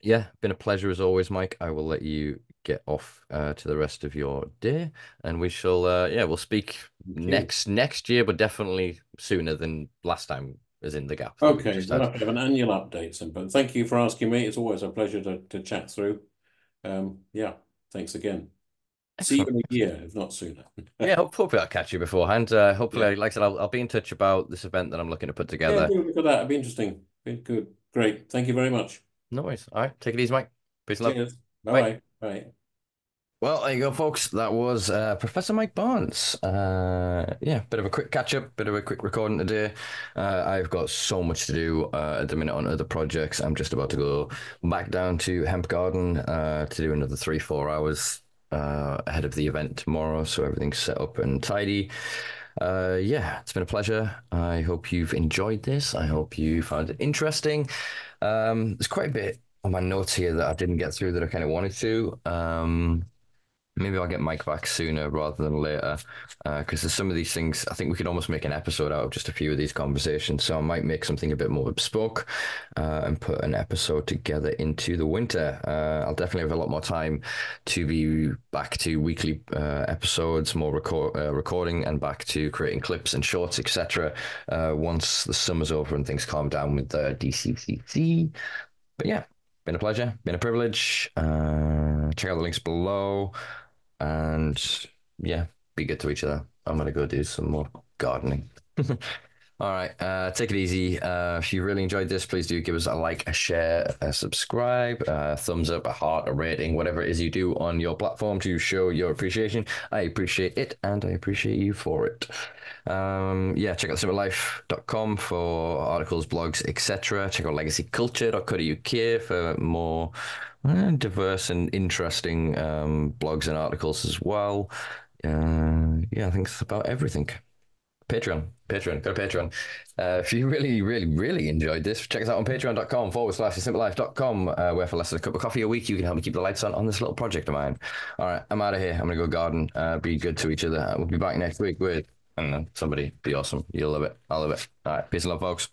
yeah, been a pleasure as always, Mike. I will let you get off uh, to the rest of your day, and we shall. Uh, yeah, we'll speak next next year, but definitely sooner than last time as in the gap. Okay, we'll had. have to have an annual update, soon, but thank you for asking me. It's always a pleasure to, to chat through. Um, yeah, thanks again. See you in a year, if not sooner. Yeah, hope, hopefully I'll catch you beforehand. Uh, hopefully, Yeah. like I said, I'll, I'll be in touch about this event that I'm looking to put together. do look at that. It'd be interesting. Be good. Great. Thank you very much. No worries. All right, take it easy, Mike. Peace and love. Bye. Bye-bye. Bye. Well, there you go, folks. That was uh, Professor Mike Barnes. Uh, yeah, bit of a quick catch up, bit of a quick recording today. Uh, I've got so much to do uh, at the minute on other projects. I'm just about to go back down to Hemp Garden uh, to do another three, four hours uh, ahead of the event tomorrow. So everything's set up and tidy. Yeah, it's been a pleasure. I hope you've enjoyed this. I hope you found it interesting. Um, there's quite a bit on my notes here that I didn't get through that I kind of wanted to. Um, Maybe I'll get Mike back sooner rather than later, because there's some of these things. I think we could almost make an episode out of just a few of these conversations. So I might make something a bit more bespoke uh, and put an episode together into the winter. Uh, I'll definitely have a lot more time to be back to weekly uh, episodes, more record uh, recording, and back to creating clips and shorts, etc. Uh, once the summer's over and things calm down with the DCCC. But yeah, been a pleasure, been a privilege. Uh, check out the links below. And yeah, be good to each other. I'm gonna go do some more gardening. All right, uh, take it easy. Uh, if you really enjoyed this, please do give us a like, a share, a subscribe, a thumbs up, a heart, a rating, whatever it is you do on your platform to show your appreciation. I appreciate it and I appreciate you for it. Um, yeah, check out simpalife.com for articles, blogs, etc. Check out legacyculture.co.uk for more uh, diverse and interesting um, blogs and articles as well. Uh, yeah, I think it's about everything. Patreon, Patreon, go to Patreon. Uh, if you really, really, really enjoyed this, check us out on patreon.com forward slash simpalife.com, uh, where for less than a cup of coffee a week, you can help me keep the lights on on this little project of mine. All right, I'm out of here. I'm going to go garden, uh, be good to each other. We'll be back next week with, I don't know, somebody. Be awesome. You'll love it. I'll love it. All right, peace and love, folks.